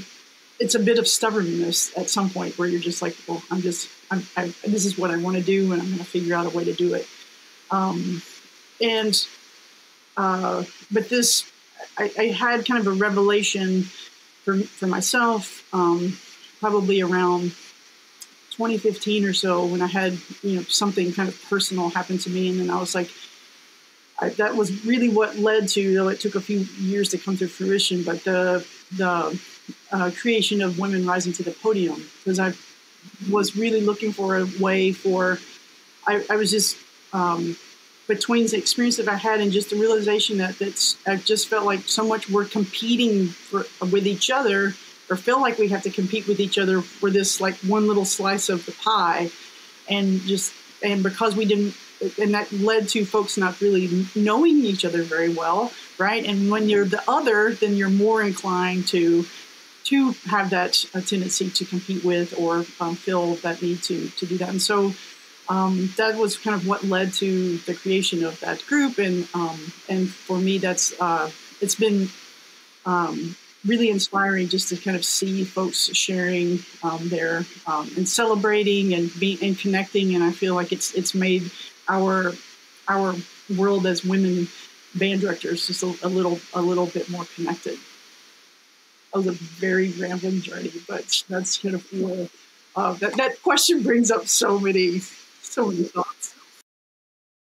[SPEAKER 4] it's a bit of stubbornness at some point where you're just like, well, I'm just, I'm, I, this is what I want to do, and I'm going to figure out a way to do it. Um, and, uh, but this, I, I, had kind of a revelation for, for myself, um, probably around 2015 or so, when I had, you know, something kind of personal happen to me, and then I was like, I, that was really what led to. Though it took a few years to come to fruition, but the the uh, creation of Women Rising to the Podium because I was really looking for a way for, I, I was just, um, between the experience that I had and just the realization that that's, I just felt like so much we're competing for, with each other or feel like we have to compete with each other for this like one little slice of the pie and just and because we didn't and that led to folks not really knowing each other very well right and when you're the other then you're more inclined to to have that uh, tendency to compete with or um, feel that need to to do that. And so um, that was kind of what led to the creation of that group. And um, and for me, that's uh, it's been um, really inspiring just to kind of see folks sharing um, their um, and celebrating and be and connecting. And I feel like it's it's made our our world as women band directors just a, a little a little bit more connected was a very rambling journey, but that's kind of where uh, that that question brings up so many so many thoughts.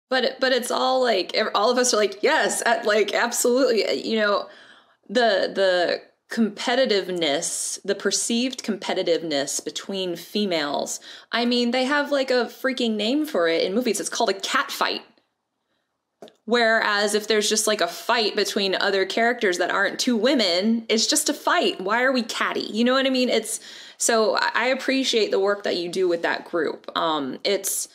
[SPEAKER 3] But but it's all like all of us are like yes, like absolutely. You know, the the competitiveness, the perceived competitiveness between females. I mean, they have like a freaking name for it in movies. It's called a cat fight. Whereas if there's just like a fight between other characters that aren't two women, it's just a fight. Why are we catty? You know what I mean? It's so I appreciate the work that you do with that group. Um, it's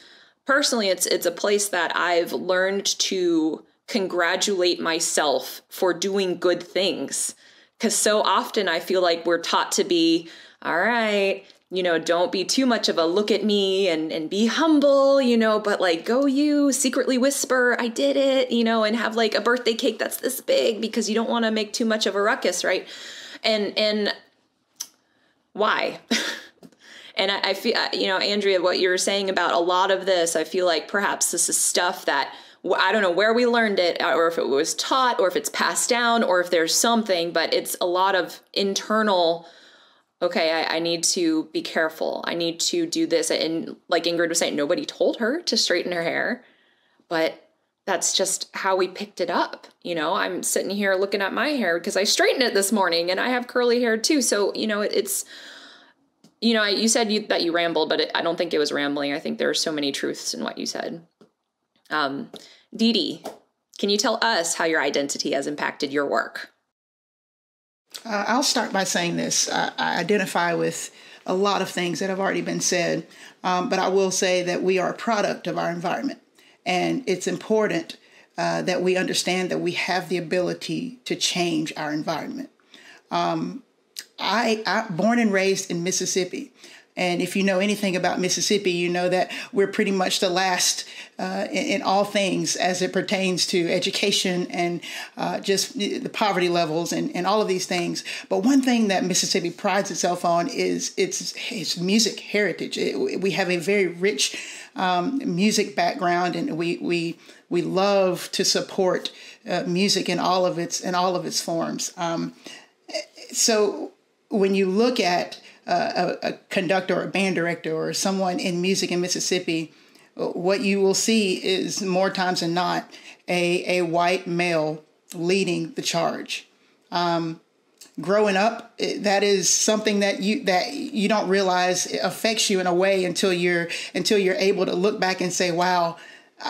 [SPEAKER 3] personally, it's it's a place that I've learned to congratulate myself for doing good things. Because so often I feel like we're taught to be, all right, you know, don't be too much of a look at me and, and be humble, you know, but like go you secretly whisper, I did it, you know, and have like a birthday cake that's this big because you don't want to make too much of a ruckus, right? And, and why? and I, I feel, you know, Andrea, what you were saying about a lot of this, I feel like perhaps this is stuff that I don't know where we learned it uh, or if it was taught or if it's passed down or if there's something, but it's a lot of internal okay, I, I, need to be careful. I need to do this. And like Ingrid was saying, nobody told her to straighten her hair, but that's just how we picked it up. You know, I'm sitting here looking at my hair because I straightened it this morning and I have curly hair too. So, you know, it, it's, you know, you said you, that you rambled, but it, I don't think it was rambling. I think there are so many truths in what you said. Um, Dee Dee, can you tell us how your identity has impacted your work?
[SPEAKER 5] Uh, I'll start by saying this. I, I, identify with a lot of things that have already been said, um, but I will say that we are a product of our environment. And it's important uh, that we understand that we have the ability to change our environment. Um, I, I born and raised in Mississippi. And if you know anything about Mississippi, you know that we're pretty much the last uh, in, in, all things as it pertains to education and uh, just the poverty levels and, and all of these things. But one thing that Mississippi prides itself on is its, its music heritage. It, we have a very rich um, music background, and we, we, we love to support uh, music in all of its in all of its forms. Um, so when you look at a, a, conductor or a band director or someone in music in Mississippi, what you will see is more times than not a, a white male leading the charge. Um, growing up, that is something that you that you don't realize affects you in a way until you're until you're able to look back and say, "Wow,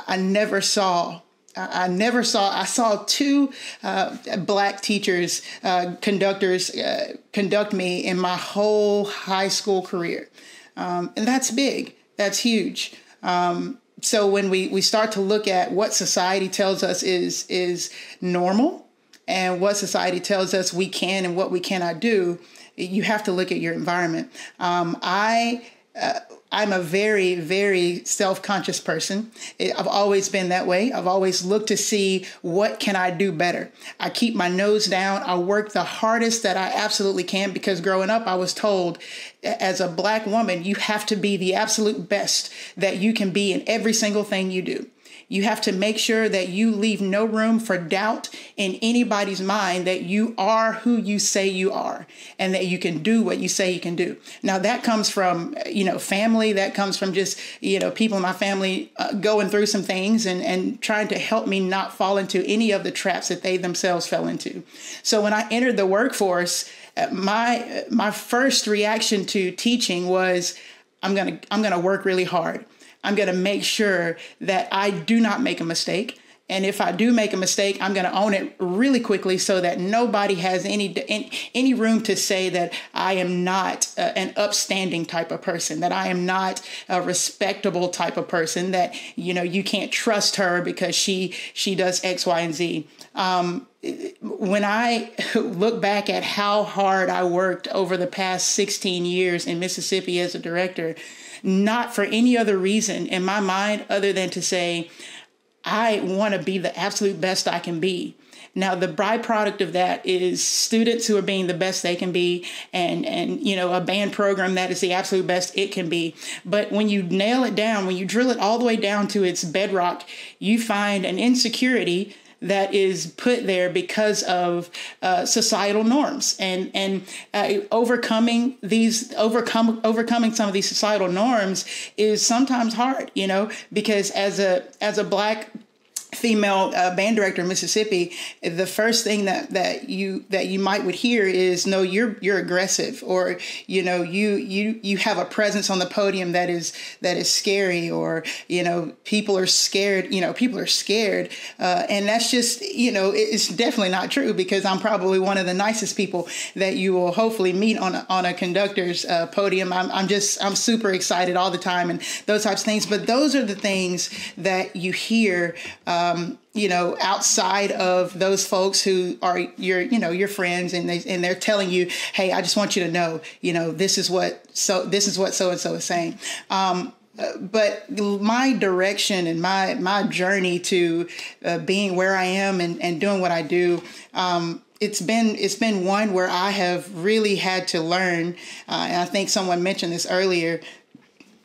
[SPEAKER 5] I never saw I never saw. I saw two uh, black teachers, uh, conductors, uh, conduct me in my whole high school career, um, and that's big. That's huge. Um, so when we we start to look at what society tells us is is normal, and what society tells us we can and what we cannot do, you have to look at your environment. Um, I. I'm a very, very self-conscious person. I've always been that way. I've always looked to see what can I do better. I keep my nose down. I work the hardest that I absolutely can because growing up, I was told as a black woman, you have to be the absolute best that you can be in every single thing you do. You have to make sure that you leave no room for doubt in anybody's mind that you are who you say you are and that you can do what you say you can do. Now that comes from, you know, family, that comes from just, you know, people in my family uh, going through some things and and trying to help me not fall into any of the traps that they themselves fell into. So when I entered the workforce, uh, my my first reaction to teaching was I'm going to I'm going to work really hard. I'm going to make sure that I do not make a mistake. And if I do make a mistake, I'm going to own it really quickly so that nobody has any any room to say that I am not uh, an upstanding type of person, that I am not a respectable type of person, that you know you can't trust her because she she does X, Y, and Z. Um, when I look back at how hard I worked over the past 16 years in Mississippi as a director, not for any other reason in my mind other than to say, I want to be the absolute best I can be. Now, the byproduct of that is students who are being the best they can be, and and you know a band program that is the absolute best it can be. But when you nail it down, when you drill it all the way down to its bedrock, you find an insecurity that is put there because of uh, societal norms and and uh, overcoming these overcome overcoming some of these societal norms is sometimes hard you know because as a as a black female uh, band director in Mississippi, the first thing that that you that you might would hear is no, you're you're aggressive, or you know you you you have a presence on the podium that is that is scary, or you know people are scared. You know people are scared, uh, and that's just you know it's definitely not true because I'm probably one of the nicest people that you will hopefully meet on a, on a conductor's uh, podium. I'm I'm just I'm super excited all the time and those types of things. But those are the things that you hear. Uh, um, you know, outside of those folks who are your, you know, your friends, and they and they're telling you, hey, I just want you to know, you know, this is what so this is what so and so is saying. Um, but my direction and my my journey to uh, being where I am and, and doing what I do, um, it's been it's been one where I have really had to learn. Uh, and I think someone mentioned this earlier.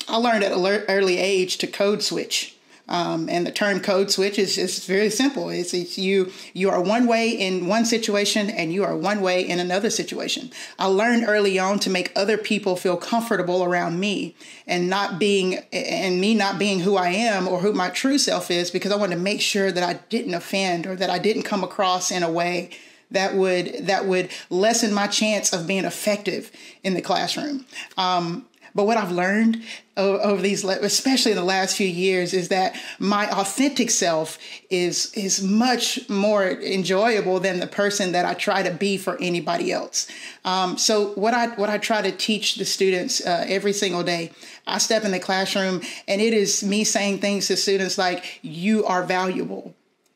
[SPEAKER 5] I learned at an early age to code switch. Um, and the term code switch is just very simple. It's, it's, you you are one way in one situation and you are one way in another situation. I learned early on to make other people feel comfortable around me and not being and me not being who I am or who my true self is because I wanted to make sure that I didn't offend or that I didn't come across in a way that would that would lessen my chance of being effective in the classroom. Um, but what I've learned over these, especially in the last few years, is that my authentic self is is much more enjoyable than the person that I try to be for anybody else. Um, so what I what I try to teach the students uh, every single day, I step in the classroom and it is me saying things to students like, "You are valuable,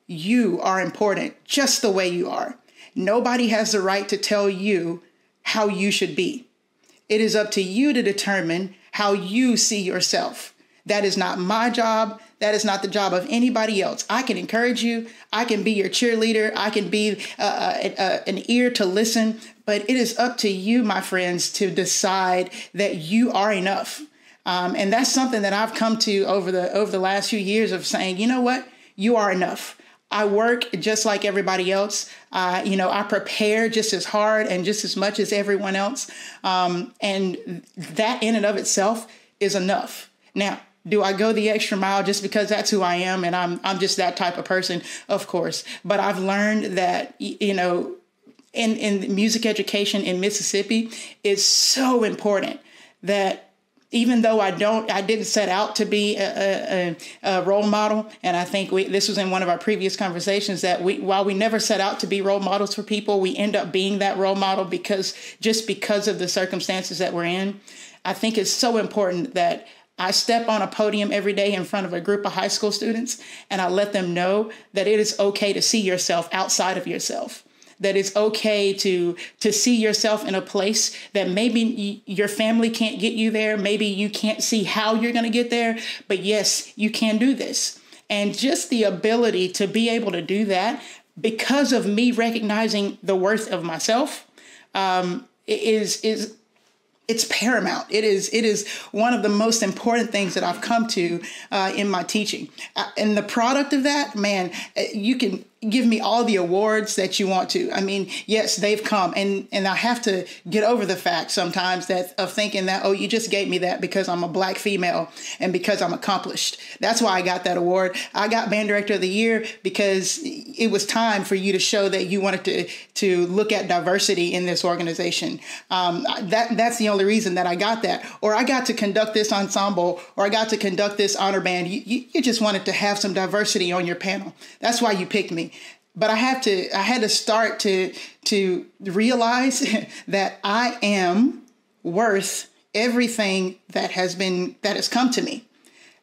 [SPEAKER 5] you are important, just the way you are. Nobody has the right to tell you how you should be." It is up to you to determine how you see yourself. That is not my job. That is not the job of anybody else. I can encourage you. I can be your cheerleader. I can be uh, uh, uh, an ear to listen. But it is up to you, my friends, to decide that you are enough. Um, and that's something that I've come to over the over the last few years of saying, you know what, you are enough. I work just like everybody else. Uh, you know, I prepare just as hard and just as much as everyone else. Um, and that in and of itself is enough. Now, do I go the extra mile just because that's who I am and I'm I'm just that type of person? Of course. But I've learned that you know in in music education in Mississippi is so important that even though I don't, I didn't set out to be a, a, a role model, and I think we, this was in one of our previous conversations that we, while we never set out to be role models for people, we end up being that role model because just because of the circumstances that we're in. I think it's so important that I step on a podium every day in front of a group of high school students, and I let them know that it is okay to see yourself outside of yourself that it's okay to to see yourself in a place that maybe your family can't get you there maybe you can't see how you're going to get there but yes you can do this and just the ability to be able to do that because of me recognizing the worth of myself um, is is it's paramount. It is it is one of the most important things that I've come to uh, in my teaching. Uh, and the product of that, man, uh, you can give me all the awards that you want to. I mean, yes, they've come and and I have to get over the fact sometimes that of thinking that oh, you just gave me that because I'm a black female and because I'm accomplished. That's why I got that award. I got band director of the year because it was time for you to show that you wanted to to look at diversity in this organization. Um, that that's the only reason that I got that. Or I got to conduct this ensemble or I got to conduct this honor band. You, you, you just wanted to have some diversity on your panel. That's why you picked me but I have to I had to start to to realize that I am worth everything that has been that has come to me.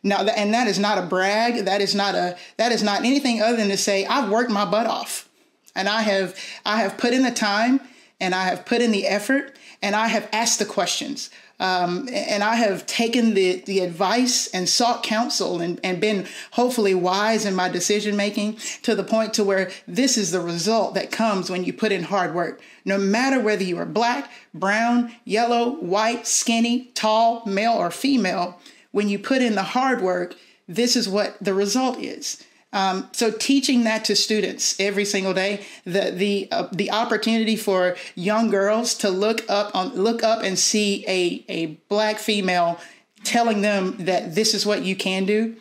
[SPEAKER 5] Now and that is not a brag, that is not a that is not anything other than to say I've worked my butt off. And I have I have put in the time and I have put in the effort and I have asked the questions. Um, and I have taken the, the advice and sought counsel and, and been hopefully wise in my decision making to the point to where this is the result that comes when you put in hard work. No matter whether you are black, brown, yellow, white, skinny, tall, male, or female, when you put in the hard work, this is what the result is. Um, so teaching that to students every single day, the the uh, the opportunity for young girls to look up on look up and see a a black female telling them that this is what you can do.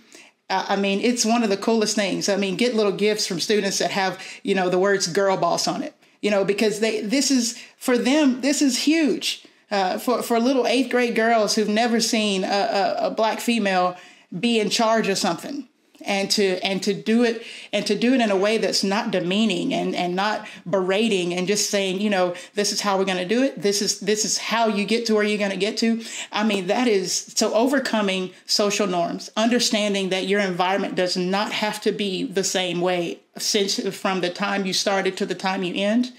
[SPEAKER 5] I mean, it's one of the coolest things. I mean, get little gifts from students that have you know the words "girl boss" on it. You know, because they this is for them. This is huge. Uh, for for little eighth grade girls who've never seen a, a, a black female be in charge of something and to and to do it and to do it in a way that's not demeaning and and not berating and just saying you know this is how we're going to do it. This is this is how you get to where you're going to get to. I mean that is so overcoming social norms understanding that your environment does not have to be the same way since from the time you started to the time you end.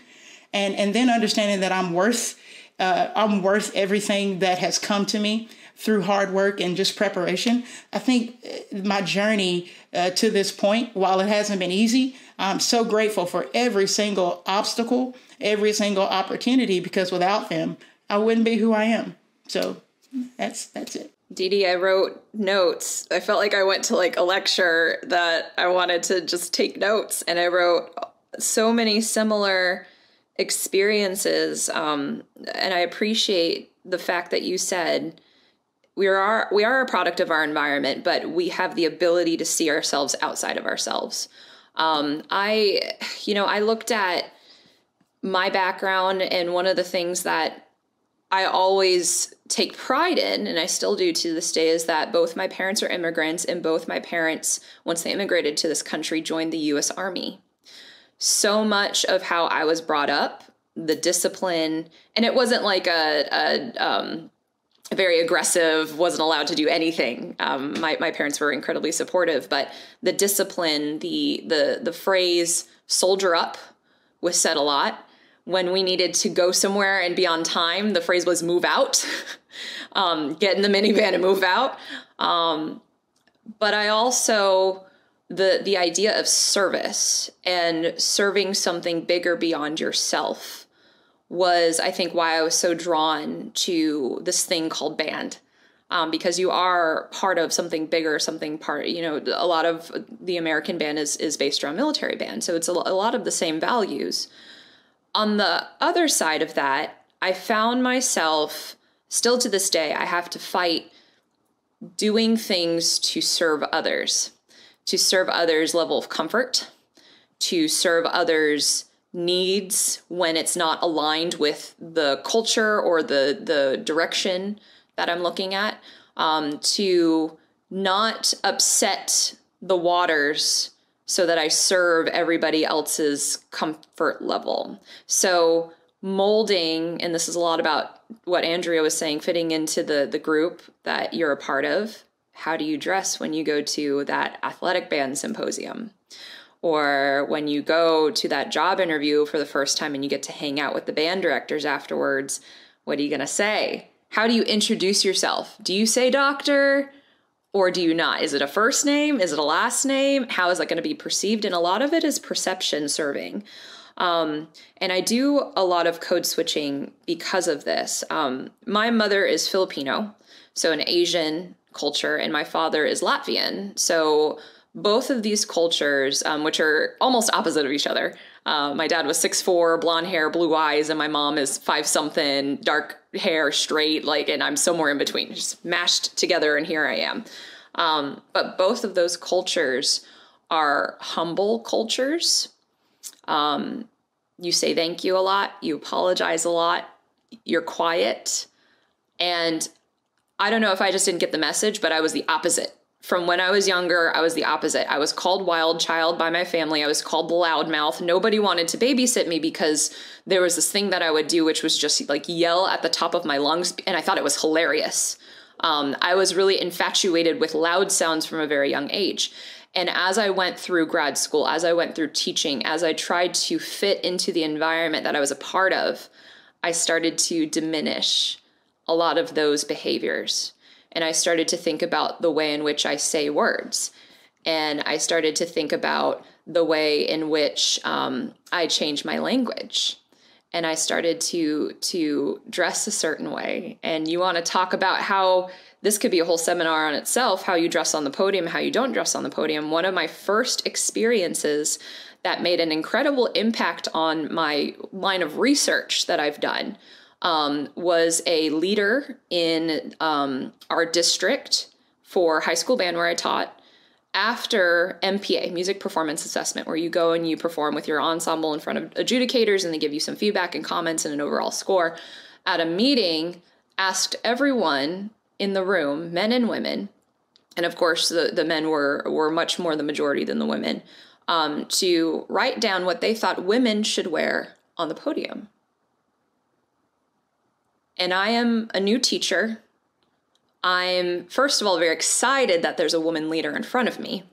[SPEAKER 5] And and then understanding that i'm worth uh, i'm worth everything that has come to me through hard work and just preparation. I think uh, my journey uh, to this point, while it hasn't been easy, I'm so grateful for every single obstacle, every single opportunity, because without them, I wouldn't be who I am. So that's that's it.
[SPEAKER 3] Dee, I wrote notes. I felt like I went to like a lecture that I wanted to just take notes, and I wrote so many similar experiences. Um, and I appreciate the fact that you said we are we are a product of our environment, but we have the ability to see ourselves outside of ourselves. Um, I, you know, I looked at my background, and one of the things that I always take pride in, and I still do to this day, is that both my parents are immigrants, and both my parents, once they immigrated to this country, joined the U.S. Army. So much of how I was brought up, the discipline, and it wasn't like a, a um, very aggressive, wasn't allowed to do anything. Um, my, my parents were incredibly supportive, but the discipline, the the the phrase "soldier up" was said a lot. When we needed to go somewhere and be on time, the phrase was "move out," um, get in the minivan and move out. Um, but I also the the idea of service and serving something bigger beyond yourself was I think why I was so drawn to this thing called band. um, because you are part of something bigger, something part. You know, a lot of the American band is is based around military band, so it's a, a lot of the same values. On the other side of that, I found myself still to this day. I have to fight doing things to serve others, to serve others' level of comfort, to serve others' needs when it's not aligned with the culture or the the direction that I'm looking at, um, to not upset the waters so that I serve everybody else's comfort level. So molding, and this is a lot about what Andrea was saying, fitting into the the group that you're a part of. How do you dress when you go to that athletic band symposium? Or when you go to that job interview for the first time and you get to hang out with the band directors afterwards, what are you going to say? How do you introduce yourself? Do you say doctor or do you not? Is it a first name? Is it a last name? How is that going to be perceived? And a lot of it is perception serving. Um, and I do a lot of code switching because of this. Um, my mother is Filipino, so an Asian culture, and my father is Latvian. So both of these cultures, um, which are almost opposite of each other. Uh, my dad was six four, blonde hair, blue eyes, and my mom is five something, dark hair, straight, like, and I'm somewhere in between, just mashed together, and here I am. Um, but both of those cultures are humble cultures. Um, you say thank you a lot, you apologize a lot, you're quiet. And I don't know if I just didn't get the message, but I was the opposite. From when I was younger, I was the opposite. I was called wild child by my family. I was called the loudmouth. Nobody wanted to babysit me because there was this thing that I would do, which was just like yell at the top of my lungs. And I thought it was hilarious. Um, I was really infatuated with loud sounds from a very young age. And as I went through grad school, as I went through teaching, as I tried to fit into the environment that I was a part of, I started to diminish a lot of those behaviors. And I started to think about the way in which I say words. And I started to think about the way in which um, I change my language. And I started to to dress a certain way. And you want to talk about how this could be a whole seminar on itself how you dress on the podium, how you don't dress on the podium. One of my first experiences that made an incredible impact on my line of research that I've done um, was a leader in um, our district for high school band where I taught after MPA, music performance assessment, where you go and you perform with your ensemble in front of adjudicators and they give you some feedback and comments and an overall score. At a meeting, asked everyone in the room, men and women, and of course the, the men were were much more the majority than the women, um, to write down what they thought women should wear on the podium. And I am a new teacher. I'm first of all very excited that there's a woman leader in front of me.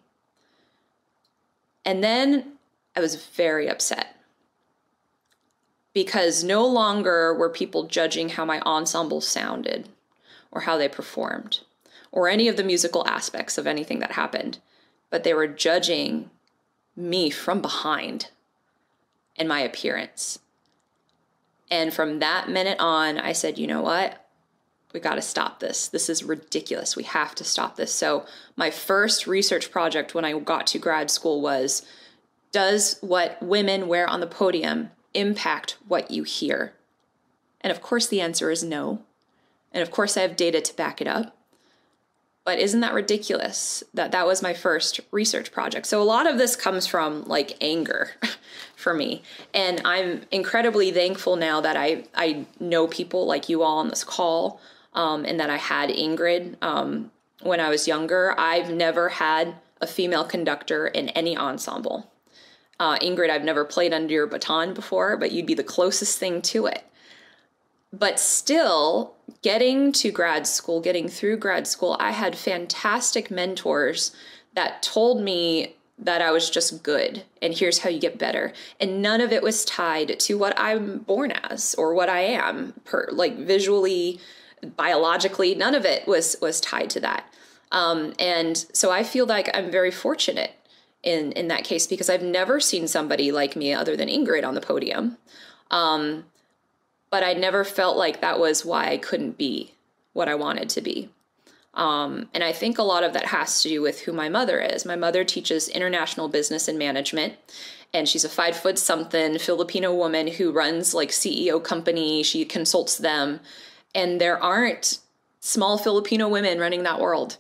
[SPEAKER 3] And then I was very upset because no longer were people judging how my ensemble sounded or how they performed or any of the musical aspects of anything that happened, but they were judging me from behind and my appearance. And from that minute on, I said, you know what? We got to stop this. This is ridiculous. We have to stop this. So, my first research project when I got to grad school was Does what women wear on the podium impact what you hear? And of course, the answer is no. And of course, I have data to back it up. But isn't that ridiculous that that was my first research project? So a lot of this comes from like anger for me. And I'm incredibly thankful now that I, I know people like you all on this call um, and that I had Ingrid um, when I was younger. I've never had a female conductor in any ensemble. Uh, Ingrid, I've never played under your baton before, but you'd be the closest thing to it but still getting to grad school, getting through grad school, I had fantastic mentors that told me that I was just good and here's how you get better. And none of it was tied to what I'm born as or what I am per like visually, biologically, none of it was was tied to that. Um, and so I feel like I'm very fortunate in in that case because I've never seen somebody like me other than Ingrid on the podium. Um, but I never felt like that was why I couldn't be what I wanted to be. Um, and I think a lot of that has to do with who my mother is. My mother teaches international business and management, and she's a five foot something Filipino woman who runs like CEO company. She consults them, and there aren't small Filipino women running that world.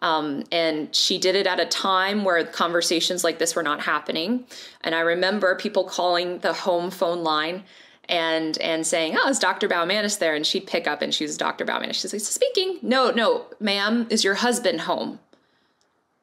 [SPEAKER 3] Um, and she did it at a time where conversations like this were not happening. And I remember people calling the home phone line and and saying, "Oh, is Dr. Baumanis there?" And she'd pick up, and she's Dr. Baumanis. She's like, "Speaking." No, no, ma'am, is your husband home?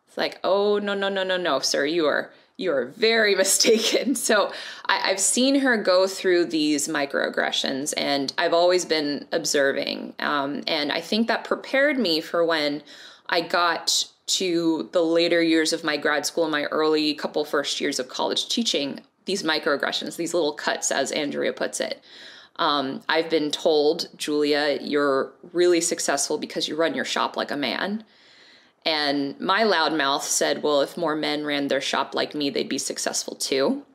[SPEAKER 3] It's like, oh no, no, no, no, no, sir, you are you are very mistaken. So I, I've seen her go through these microaggressions, and I've always been observing. Um, and I think that prepared me for when I got to the later years of my grad school my early couple first years of college teaching these microaggressions, these little cuts, as Andrea puts it. Um, I've been told, Julia, you're really successful because you run your shop like a man. And my loudmouth said, well, if more men ran their shop like me, they'd be successful too.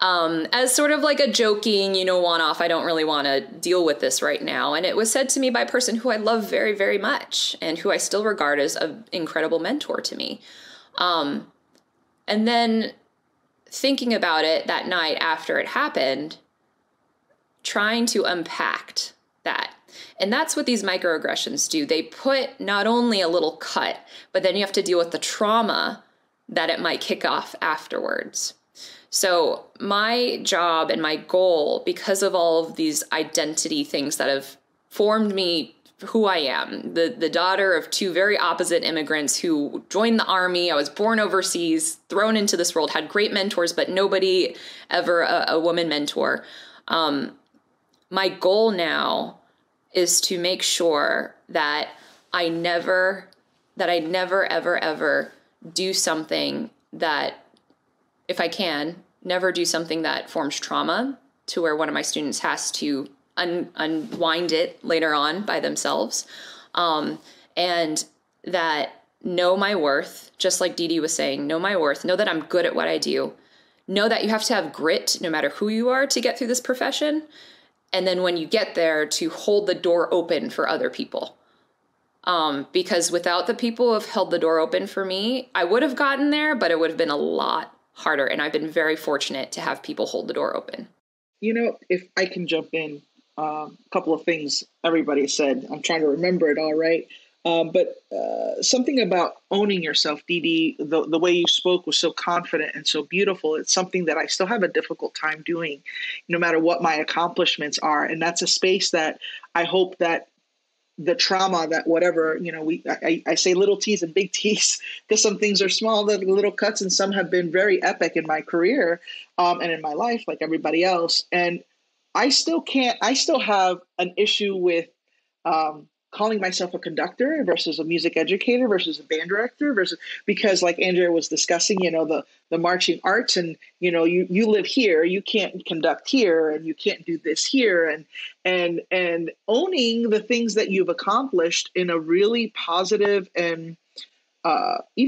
[SPEAKER 3] Um, as sort of like a joking, you know, one off, I don't really want to deal with this right now. And it was said to me by a person who I love very, very much and who I still regard as an incredible mentor to me. Um, and then thinking about it that night after it happened, trying to unpack that. And that's what these microaggressions do. They put not only a little cut, but then you have to deal with the trauma that it might kick off afterwards. So, my job and my goal, because of all of these identity things that have formed me who I am, the the daughter of two very opposite immigrants who joined the army. I was born overseas, thrown into this world, had great mentors, but nobody ever a, a woman mentor. Um, my goal now is to make sure that I never that I never ever ever do something that if I can, never do something that forms trauma to where one of my students has to un- unwind it later on by themselves. Um, and that know my worth, just like Dee Dee was saying, know my worth, know that I'm good at what I do. Know that you have to have grit no matter who you are to get through this profession. And then when you get there, to hold the door open for other people. Um, because without the people who have held the door open for me, I would have gotten there, but it would have been a lot harder. And I've been very fortunate to have people hold the door open.
[SPEAKER 6] You know, if I can jump in, a couple of things everybody said. I'm trying to remember it all right. Um, but uh, something about owning yourself, Dee, the, the way you spoke was so confident and so beautiful. It's something that I still have a difficult time doing, no matter what my accomplishments are. And that's a space that I hope that the trauma that whatever you know we I, I say little t's and big t's because some things are small the little cuts and some have been very epic in my career um, and in my life like everybody else and I still can't. I still have an issue with um, calling myself a conductor versus a music educator versus a band director versus because like Andrea was discussing, you know, the the marching arts and you know you you live here, you can't conduct here and you can't do this here and and and owning the things that you've accomplished in a really positive and uh, even